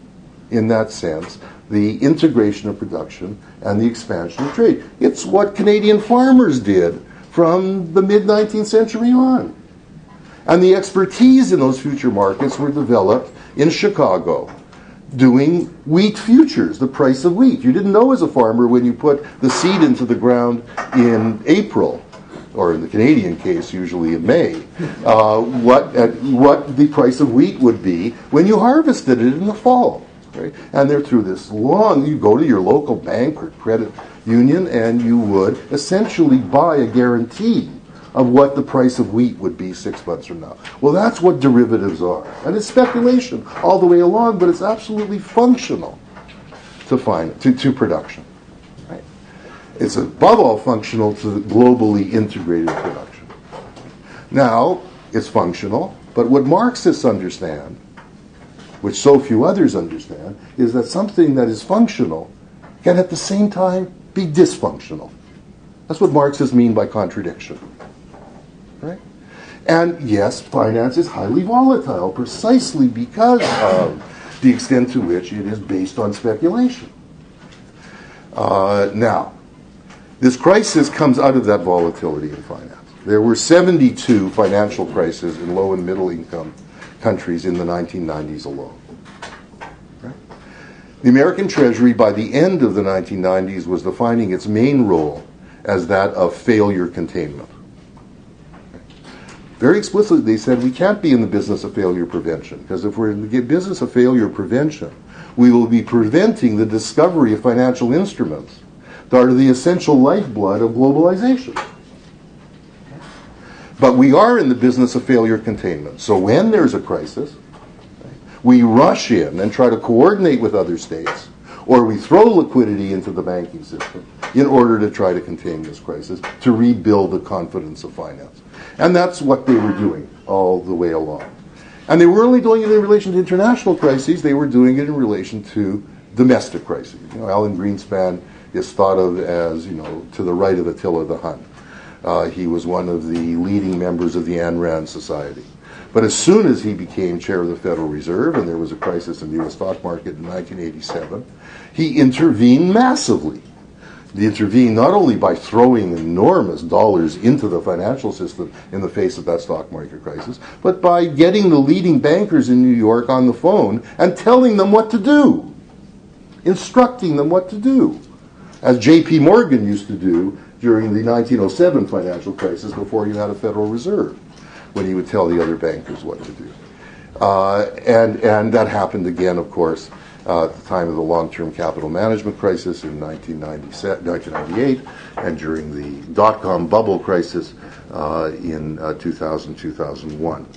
Speaker 2: in that sense, the integration of production and the expansion of trade. It's what Canadian farmers did from the mid 19th century on. And the expertise in those future markets were developed in Chicago doing wheat futures, the price of wheat. You didn't know as a farmer when you put the seed into the ground in April, or in the Canadian case, usually in May, uh, what, what the price of wheat would be when you harvested it in the fall. Right? And they're through this long, you go to your local bank or credit union and you would essentially buy a guarantee of what the price of wheat would be six months from now. Well, that's what derivatives are. And it's speculation all the way along, but it's absolutely functional to, find, to, to production. Right? It's above all functional to globally integrated production. Now, it's functional, but what Marxists understand, which so few others understand, is that something that is functional can at the same time be dysfunctional. That's what Marxists mean by contradiction. And yes, finance is highly volatile precisely because of the extent to which it is based on speculation. Uh, now, this crisis comes out of that volatility in finance. There were 72 financial crises in low and middle income countries in the 1990s alone. The American Treasury, by the end of the 1990s, was defining its main role as that of failure containment. Very explicitly, they said we can't be in the business of failure prevention because if we're in the business of failure prevention, we will be preventing the discovery of financial instruments that are the essential lifeblood of globalization. But we are in the business of failure containment. So when there's a crisis, we rush in and try to coordinate with other states, or we throw liquidity into the banking system in order to try to contain this crisis, to rebuild the confidence of finance. And that's what they were doing all the way along. And they were only doing it in relation to international crises, they were doing it in relation to domestic crises. You know, Alan Greenspan is thought of as, you know, to the right of Attila the Hun. Uh, he was one of the leading members of the Ayn Rand Society. But as soon as he became chair of the Federal Reserve and there was a crisis in the US stock market in 1987, he intervened massively The intervene not only by throwing enormous dollars into the financial system in the face of that stock market crisis, but by getting the leading bankers in New York on the phone and telling them what to do, instructing them what to do, as J.P. Morgan used to do during the 1907 financial crisis before you had a Federal Reserve, when he would tell the other bankers what to do. Uh, and, and that happened again, of course, uh, at the time of the long-term capital management crisis in 1998 and during the dot-com bubble crisis uh, in 2000-2001. Uh,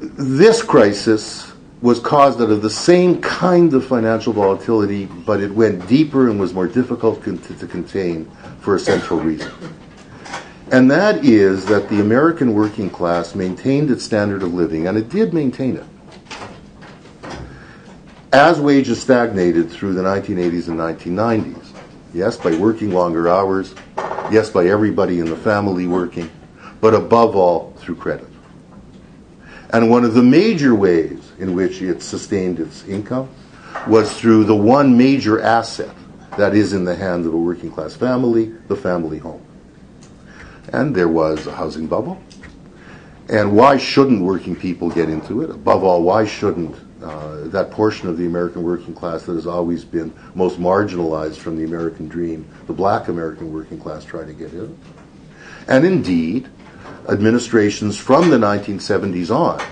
Speaker 2: this crisis was caused out of the same kind of financial volatility, but it went deeper and was more difficult to contain for a central reason. And that is that the American working class maintained its standard of living, and it did maintain it. As wages stagnated through the 1980s and 1990s, yes, by working longer hours, yes, by everybody in the family working, but above all, through credit. And one of the major ways in which it sustained its income was through the one major asset that is in the hands of a working class family, the family home. And there was a housing bubble. And why shouldn't working people get into it? Above all, why shouldn't uh, that portion of the American working class that has always been most marginalized from the American dream, the black American working class, try to get in? And indeed, administrations from the 1970s on,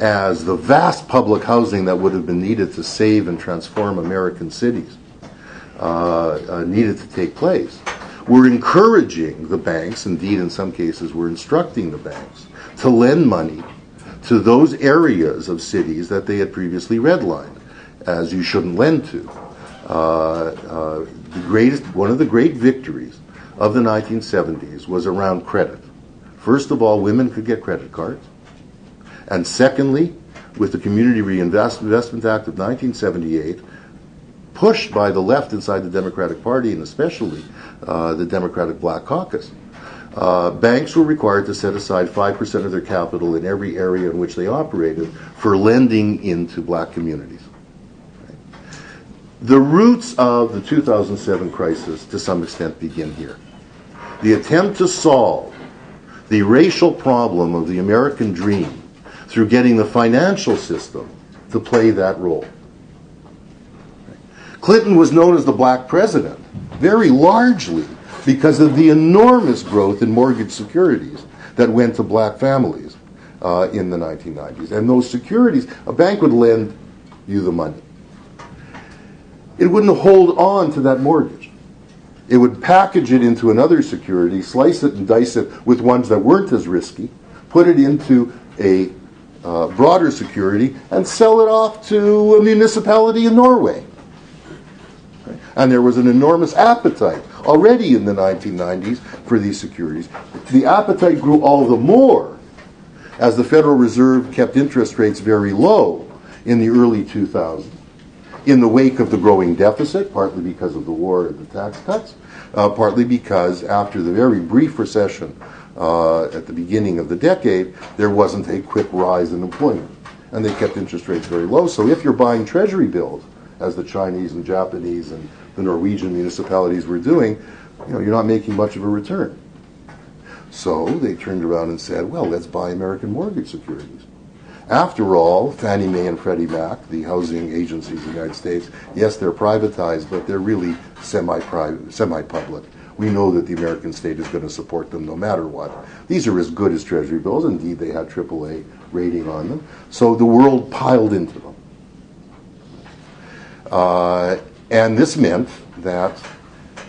Speaker 2: as the vast public housing that would have been needed to save and transform American cities uh, uh, needed to take place, were encouraging the banks, indeed, in some cases, we're instructing the banks to lend money to those areas of cities that they had previously redlined as you shouldn't lend to. Uh, uh, the greatest, one of the great victories of the 1970s was around credit. First of all, women could get credit cards. And secondly, with the Community Reinvestment Act of 1978, pushed by the left inside the Democratic Party and especially uh, the Democratic Black Caucus, uh, banks were required to set aside 5% of their capital in every area in which they operated for lending into black communities. The roots of the 2007 crisis, to some extent, begin here. The attempt to solve the racial problem of the American dream through getting the financial system to play that role. Clinton was known as the black president, very largely because of the enormous growth in mortgage securities that went to black families uh, in the 1990s. And those securities, a bank would lend you the money. It wouldn't hold on to that mortgage. It would package it into another security, slice it and dice it with ones that weren't as risky, put it into a uh, broader security, and sell it off to a municipality in Norway. And there was an enormous appetite already in the 1990s for these securities. The appetite grew all the more as the Federal Reserve kept interest rates very low in the early 2000s. In the wake of the growing deficit, partly because of the war and the tax cuts, uh, partly because after the very brief recession uh, at the beginning of the decade, there wasn't a quick rise in employment. And they kept interest rates very low. So if you're buying treasury bills, as the Chinese and Japanese and the Norwegian municipalities were doing, you know, you're not making much of a return. So they turned around and said, well, let's buy American mortgage securities. After all, Fannie Mae and Freddie Mac, the housing agencies in the United States, yes, they're privatized, but they're really semi-private, semi-public. We know that the American state is going to support them no matter what. These are as good as Treasury bills. Indeed, they had AAA rating on them. So the world piled into them. Uh, and this meant that,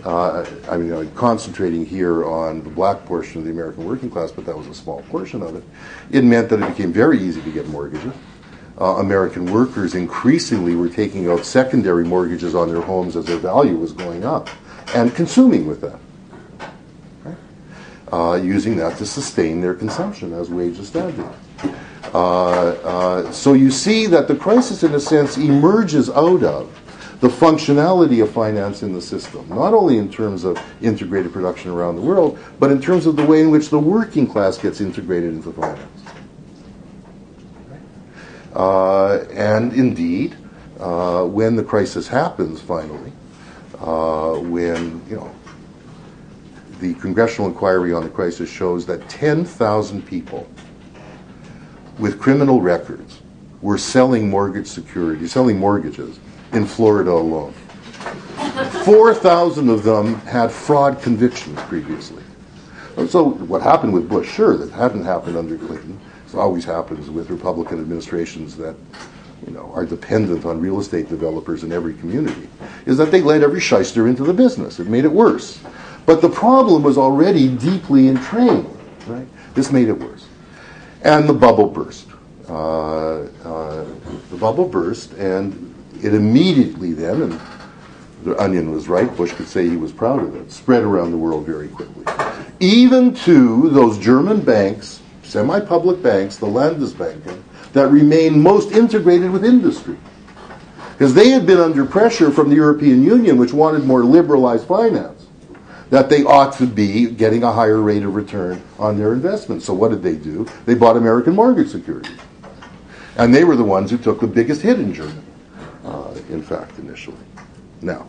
Speaker 2: uh, I mean, I'm concentrating here on the black portion of the American working class, but that was a small portion of it. It meant that it became very easy to get mortgages. Uh, American workers increasingly were taking out secondary mortgages on their homes as their value was going up and consuming with that. Uh, using that to sustain their consumption as wages stagnated. Uh, uh, so you see that the crisis, in a sense, emerges out of the functionality of finance in the system, not only in terms of integrated production around the world, but in terms of the way in which the working class gets integrated into finance. Uh, and indeed, uh, when the crisis happens finally, uh, when, you know, the congressional inquiry on the crisis shows that 10,000 people with criminal records were selling mortgage securities, selling mortgages in Florida alone. 4,000 of them had fraud convictions previously. So what happened with Bush, sure, that hadn't happened under Clinton. It always happens with Republican administrations that you know, are dependent on real estate developers in every community, is that they let every shyster into the business. It made it worse. But the problem was already deeply entrained, right? This made it worse. And the bubble burst. uh, uh, the bubble burst, and it immediately then, and the Onion was right, Bush could say he was proud of it, spread around the world very quickly. Even to those German banks, semi public banks, the Landesbanken, that remain most integrated with industry. Because they had been under pressure from the European Union, which wanted more liberalized finance, that they ought to be getting a higher rate of return on their investment. So what did they do? They bought American mortgage securities. And they were the ones who took the biggest hit in Germany, uh, in fact, initially. Now,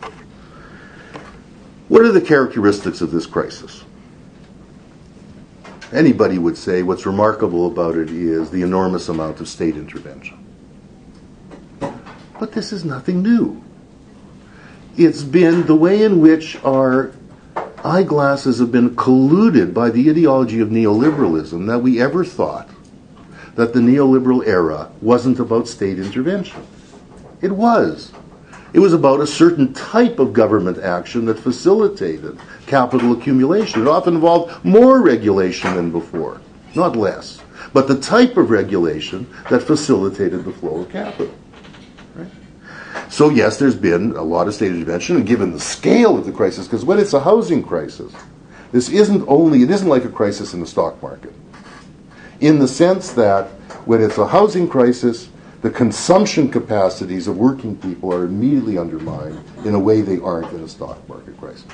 Speaker 2: what are the characteristics of this crisis? Anybody would say what's remarkable about it is the enormous amount of state intervention. But this is nothing new. It's been the way in which our eyeglasses have been colluded by the ideology of neoliberalism that we ever thought that the neoliberal era wasn't about state intervention. It was. It was about a certain type of government action that facilitated capital accumulation. It often involved more regulation than before, not less, but the type of regulation that facilitated the flow of capital. So, yes, there's been a lot of state intervention, and given the scale of the crisis, because when it's a housing crisis, this isn't only, it isn't like a crisis in the stock market. In the sense that when it's a housing crisis, the consumption capacities of working people are immediately undermined in a way they aren't in a stock market crisis.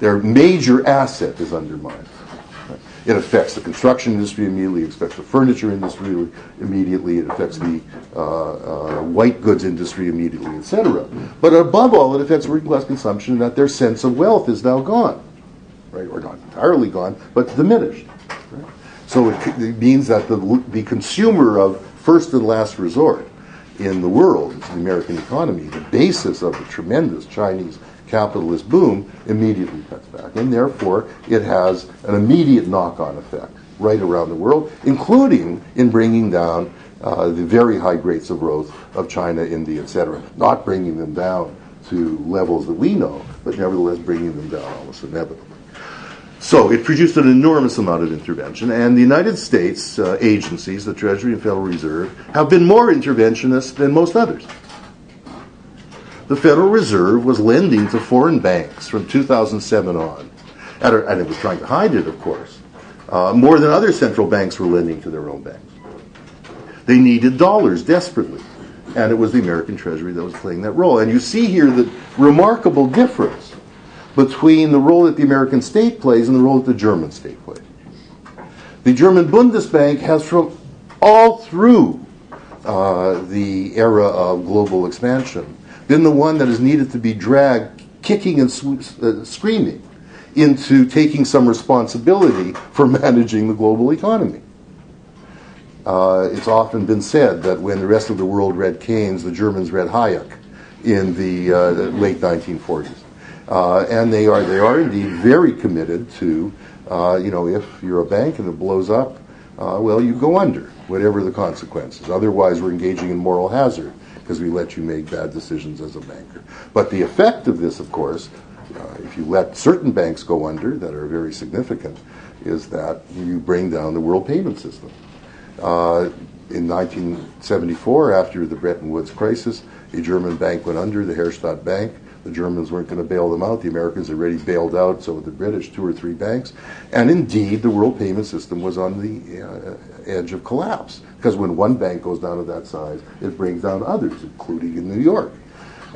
Speaker 2: Their major asset is undermined. It affects the construction industry immediately. It affects the furniture industry immediately. It affects the uh, uh, white goods industry immediately, etc. But above all, it affects working class consumption. That their sense of wealth is now gone, right, or not entirely gone, but diminished. Right? So it, it means that the the consumer of first and last resort in the world, the American economy, the basis of the tremendous Chinese capitalist boom immediately cuts back. And therefore, it has an immediate knock on effect right around the world, including in bringing down uh, the very high rates of growth of China, India, etc. Not bringing them down to levels that we know, but nevertheless bringing them down almost inevitably. So it produced an enormous amount of intervention, and the United States uh, agencies, the Treasury and Federal Reserve, have been more interventionist than most others. The Federal Reserve was lending to foreign banks from 2007 on, and it was trying to hide it, of course, uh, more than other central banks were lending to their own banks. They needed dollars desperately, and it was the American Treasury that was playing that role. And you see here the remarkable difference between the role that the American state plays and the role that the German state plays. The German Bundesbank has from all through uh, the era of global expansion been the one that is needed to be dragged kicking and uh, screaming into taking some responsibility for *laughs* managing the global economy. Uh, it's often been said that when the rest of the world read Keynes, the Germans read Hayek in the uh, late 1940s. Uh, and they are they are indeed very committed to uh, you know if you're a bank and it blows up, uh, well you go under whatever the consequences. Otherwise we're engaging in moral hazard because we let you make bad decisions as a banker. But the effect of this, of course, uh, if you let certain banks go under that are very significant, is that you bring down the world payment system. Uh, in 1974, after the Bretton Woods crisis, a German bank went under, the Herstatt Bank. The Germans weren't going to bail them out. The Americans already bailed out, so the British, two or three banks. And indeed, the world payment system was on the uh, edge of collapse. Because when one bank goes down to that size, it brings down others, including in New York.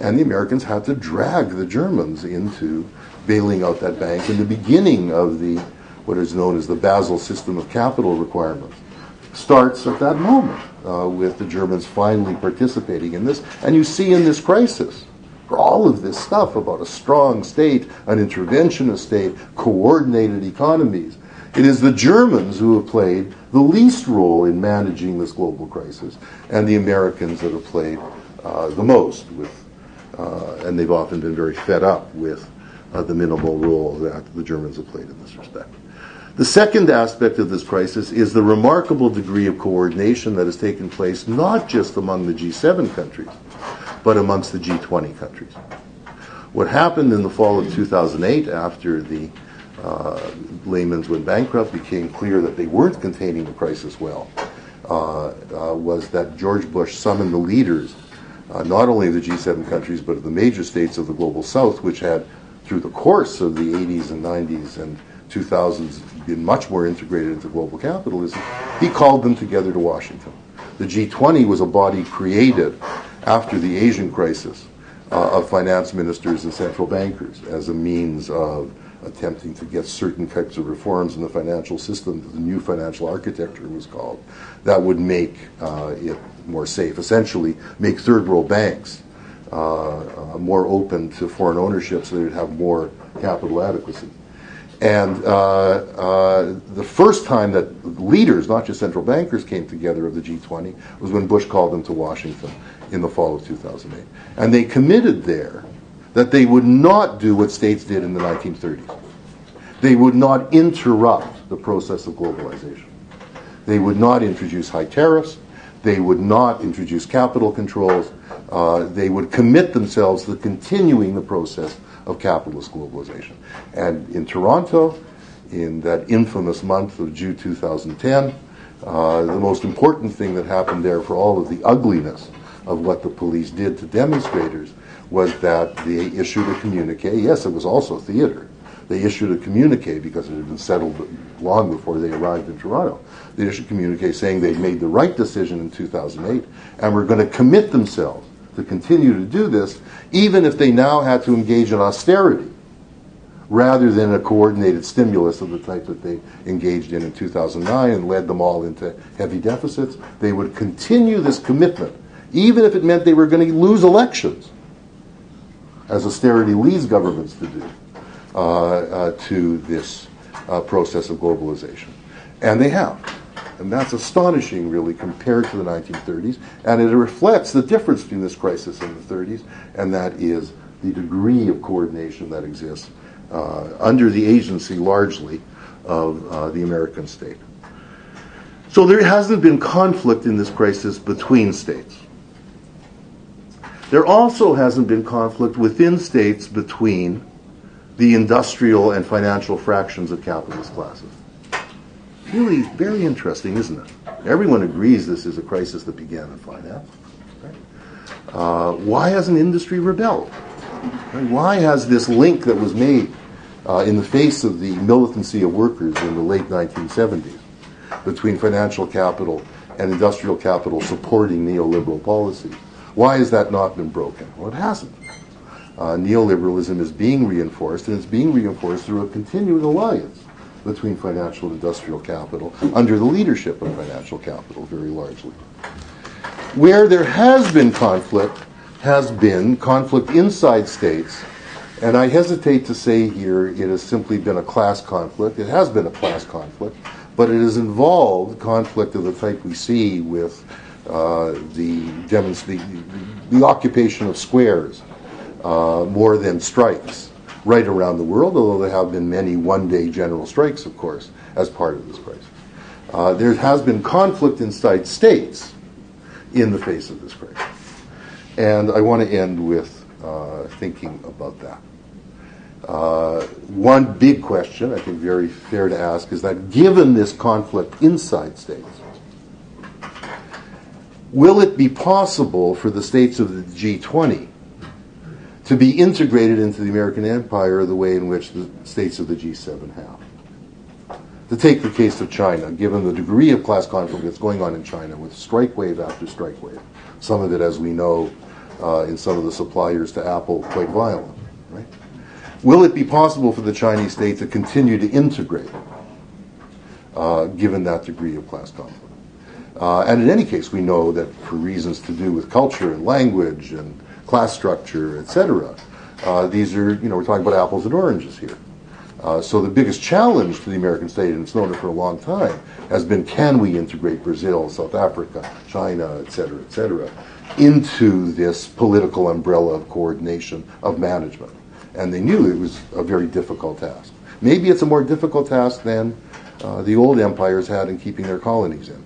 Speaker 2: And the Americans had to drag the Germans into bailing out that bank in the beginning of the what is known as the Basel system of capital requirements. Starts at that moment uh, with the Germans finally participating in this. And you see in this crisis for all of this stuff about a strong state, an interventionist state, coordinated economies. It is the Germans who have played the least role in managing this global crisis, and the Americans that have played uh, the most with, uh, and they've often been very fed up with uh, the minimal role that the Germans have played in this respect. The second aspect of this crisis is the remarkable degree of coordination that has taken place not just among the G7 countries, but amongst the G20 countries. What happened in the fall of 2008 after the uh, Lehman's went bankrupt became clear that they weren't containing the crisis well. uh, uh, was that George Bush summoned the leaders, uh, not only of the G7 countries, but of the major states of the global south, which had, through the course of the 80s and 90s and 2000s, been much more integrated into global capitalism. He called them together to Washington. The G20 was a body created after the Asian crisis uh, of finance ministers and central bankers as a means of attempting to get certain types of reforms in the financial system, that the new financial architecture was called, that would make uh, it more safe. Essentially, make third world banks uh, uh, more open to foreign ownership so they'd have more capital adequacy. And uh, uh, the first time that leaders, not just central bankers, came together of the G20 was when Bush called them to Washington in the fall of 2008. And they committed there that they would not do what states did in the 1930s. They would not interrupt the process of globalization. They would not introduce high tariffs. They would not introduce capital controls. Uh, they would commit themselves to continuing the process of capitalist globalization. And in Toronto, in that infamous month of June 2010, uh, the most important thing that happened there for all of the ugliness of what the police did to demonstrators was that they issued a communique. Yes, it was also theater. They issued a communique because it had been settled long before they arrived in Toronto. They issued a communique saying they made the right decision in 2008 and were going to commit themselves to continue to do this, even if they now had to engage in austerity rather than a coordinated stimulus of the type that they engaged in in 2009 and led them all into heavy deficits. They would continue this commitment, even if it meant they were going to lose elections, as austerity leads governments to do, uh, uh, to this uh, process of globalization. And they have. And that's astonishing, really, compared to the 1930s. And it reflects the difference between this crisis in the 30s, and that is the degree of coordination that exists uh, under the agency, largely, of uh, the American state. So there hasn't been conflict in this crisis between states. There also hasn't been conflict within states between the industrial and financial fractions of capitalist classes really very interesting, isn't it? Everyone agrees this is a crisis that began in finance. Uh, why hasn't industry rebelled? Why has this link that was made uh, in the face of the militancy of workers in the late 1970s between financial capital and industrial capital supporting neoliberal policies? Why has that not been broken? Well, it hasn't. Uh, neoliberalism is being reinforced, and it's being reinforced through a continuing alliance between financial and industrial capital under the leadership of financial capital, very largely. Where there has been conflict, has been conflict inside states, and I hesitate to say here it has simply been a class conflict. It has been a class conflict, but it has involved conflict of the type we see with uh, the, the, the, occupation of squares uh, more than strikes right around the world, although there have been many one day general strikes, of course, as part of this crisis. Uh, there has been conflict inside states in the face of this crisis. And I want to end with uh, thinking about that. Uh, one big question, I think very fair to ask, is that given this conflict inside states, will it be possible for the states of the G20 to be integrated into the American empire the way in which the states of the G7 have. To take the case of China, given the degree of class conflict that's going on in China with strike wave after strike wave, some of it, as we know, uh, in some of the suppliers to Apple, quite violent. Right? Will it be possible for the Chinese state to continue to integrate, uh, given that degree of class conflict? Uh, and in any case, we know that for reasons to do with culture and language and class structure, etc. Uh, these are, you know, we're talking about apples and oranges here. Uh, so the biggest challenge to the American state, and it's known it for a long time, has been can we integrate Brazil, South Africa, China, et cetera, et cetera, into this political umbrella of coordination of management. And they knew it was a very difficult task. Maybe it's a more difficult task than uh, the old empires had in keeping their colonies in.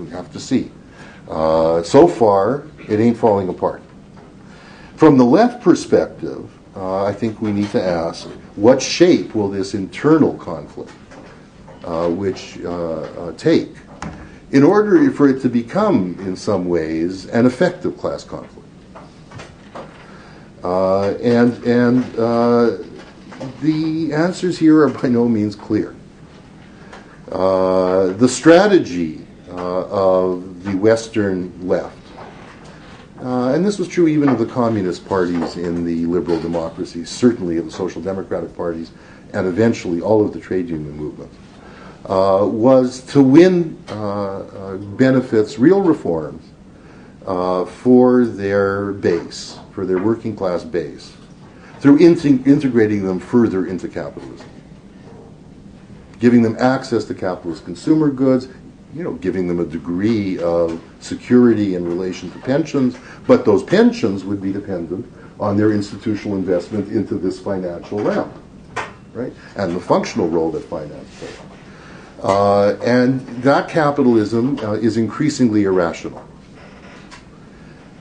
Speaker 2: We have to see. Uh, so far, it ain't falling apart. From the left perspective, uh, I think we need to ask what shape will this internal conflict, uh, which uh, uh take, in order for it to become, in some ways, an effective class conflict. Uh, and and the answers here are by no means clear. The strategy of the Western left, uh, and this was true even of the communist parties in the liberal democracies, certainly of the social democratic parties, and eventually all of the trade union movement, uh, was to win benefits, real reforms, for their base, for their working class base through integrating them further into capitalism. Giving them access to capitalist consumer goods, you know, giving them a degree of security in relation to pensions, but those pensions would be dependent on their institutional investment into this financial realm, right? And the functional role that finance plays. Uh, and that capitalism uh, is increasingly irrational.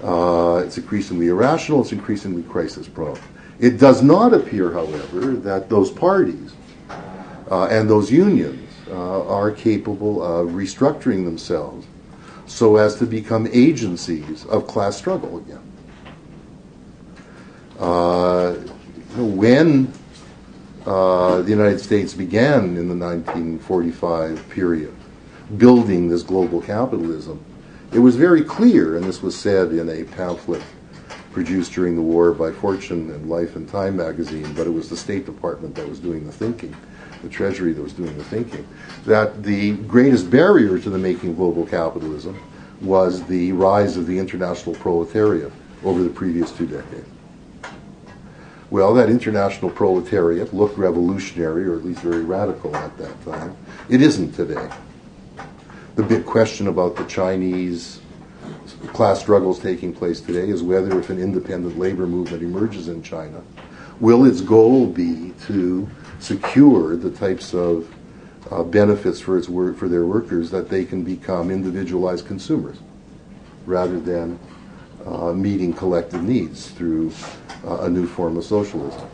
Speaker 2: Uh, it's increasingly irrational, it's increasingly crisis prone. It does not appear, however, that those parties uh, and those unions uh, are capable of restructuring themselves so as to become agencies of class struggle again. Uh, when uh, the United States began in the 1945 period building this global capitalism, it was very clear, and this was said in a pamphlet produced during the war by Fortune and Life and Time magazine, but it was the State Department that was doing the thinking, the Treasury that was doing the thinking, that the greatest barrier to the making of global capitalism was the rise of the international proletariat over the previous two decades. Well, that international proletariat looked revolutionary, or at least very radical at that time. It isn't today. The big question about the Chinese class struggles taking place today is whether if an independent labor movement emerges in China, will its goal be to secure the types of uh, benefits for its work for their workers that they can become individualized consumers rather than uh, meeting collective needs through uh, a new form of socialism.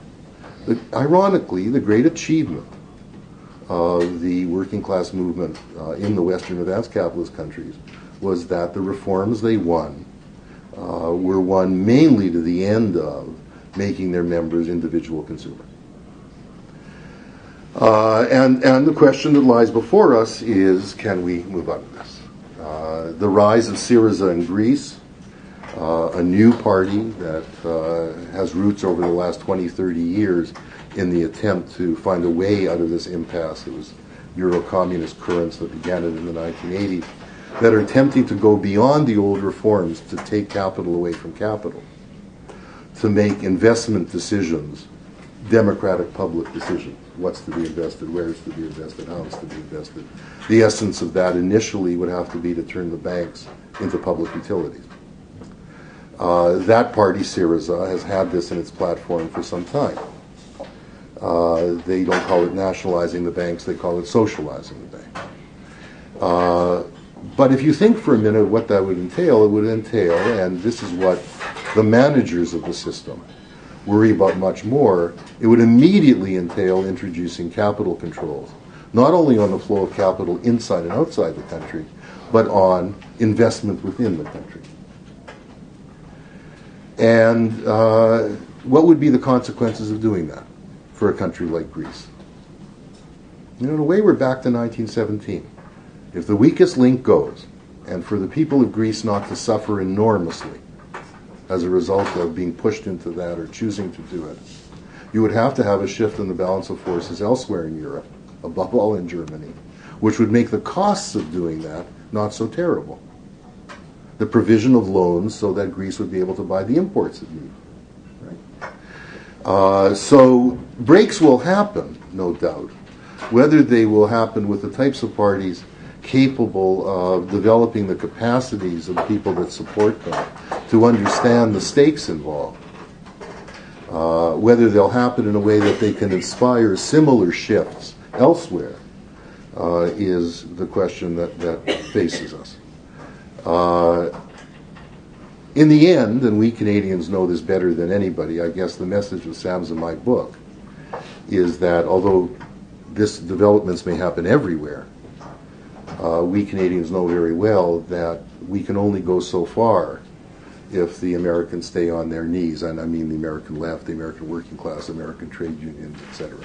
Speaker 2: But ironically, the great achievement of the working class movement uh, in the Western advanced capitalist countries was that the reforms they won uh, were won mainly to the end of making their members individual consumers. Uh, and, and the question that lies before us is can we move out of this? Uh, the rise of Syriza in Greece, uh, a new party that uh, has roots over the last 20, 30 years in the attempt to find a way out of this impasse. It was Euro communist currents that began it in the 1980s that are attempting to go beyond the old reforms to take capital away from capital, to make investment decisions, democratic public decision. What's to be invested, where is to be invested, how is to be invested. The essence of that initially would have to be to turn the banks into public utilities. Uh, that party, Syriza, has had this in its platform for some time. Uh, they don't call it nationalizing the banks, they call it socializing the bank. Uh, but if you think for a minute what that would entail, it would entail, and this is what the managers of the system worry about much more, it would immediately entail introducing capital controls, not only on the flow of capital inside and outside the country, but on investment within the country. And uh, what would be the consequences of doing that for a country like Greece? You know, in a way, we're back to 1917. If the weakest link goes, and for the people of Greece not to suffer enormously as a result of being pushed into that or choosing to do it, you would have to have a shift in the balance of forces elsewhere in Europe, above all in Germany, which would make the costs of doing that not so terrible. The provision of loans so that Greece would be able to buy the imports it. Right? Uh, so breaks will happen, no doubt. Whether they will happen with the types of parties capable of developing the capacities of people that support them to understand the stakes involved. Uh, whether they'll happen in a way that they can inspire similar shifts elsewhere uh, is the question that, that faces us. Uh, in the end, and we Canadians know this better than anybody, I guess the message of Sam's in my book is that although this developments may happen everywhere, uh, we Canadians know very well that we can only go so far if the Americans stay on their knees, and I mean the American left, the American working class, American trade unions, etc.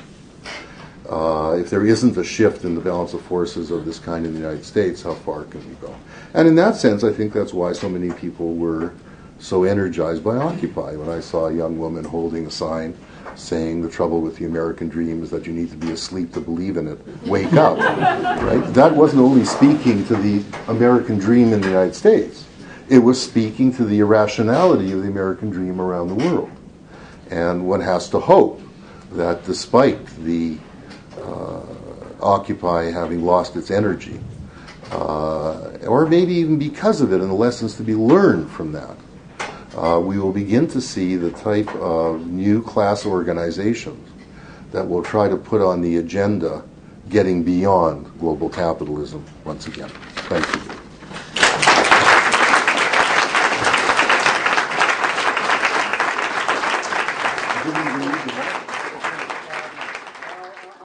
Speaker 2: Uh, if there isn't a shift in the balance of forces of this kind in the United States, how far can we go? And in that sense, I think that's why so many people were so energized by Occupy. When I saw a young woman holding a sign saying the trouble with the American dream is that you need to be asleep to believe in it, wake up, *laughs* right? That wasn't only speaking to the American dream in the United States, it was speaking to the irrationality of the American dream around the world. And one has to hope that despite the uh, Occupy having lost its energy, uh, or maybe even because of it, and the lessons to be learned from that, uh, we will begin to see the type of new class organizations that will try to put on the agenda getting beyond global capitalism once again. Thank you.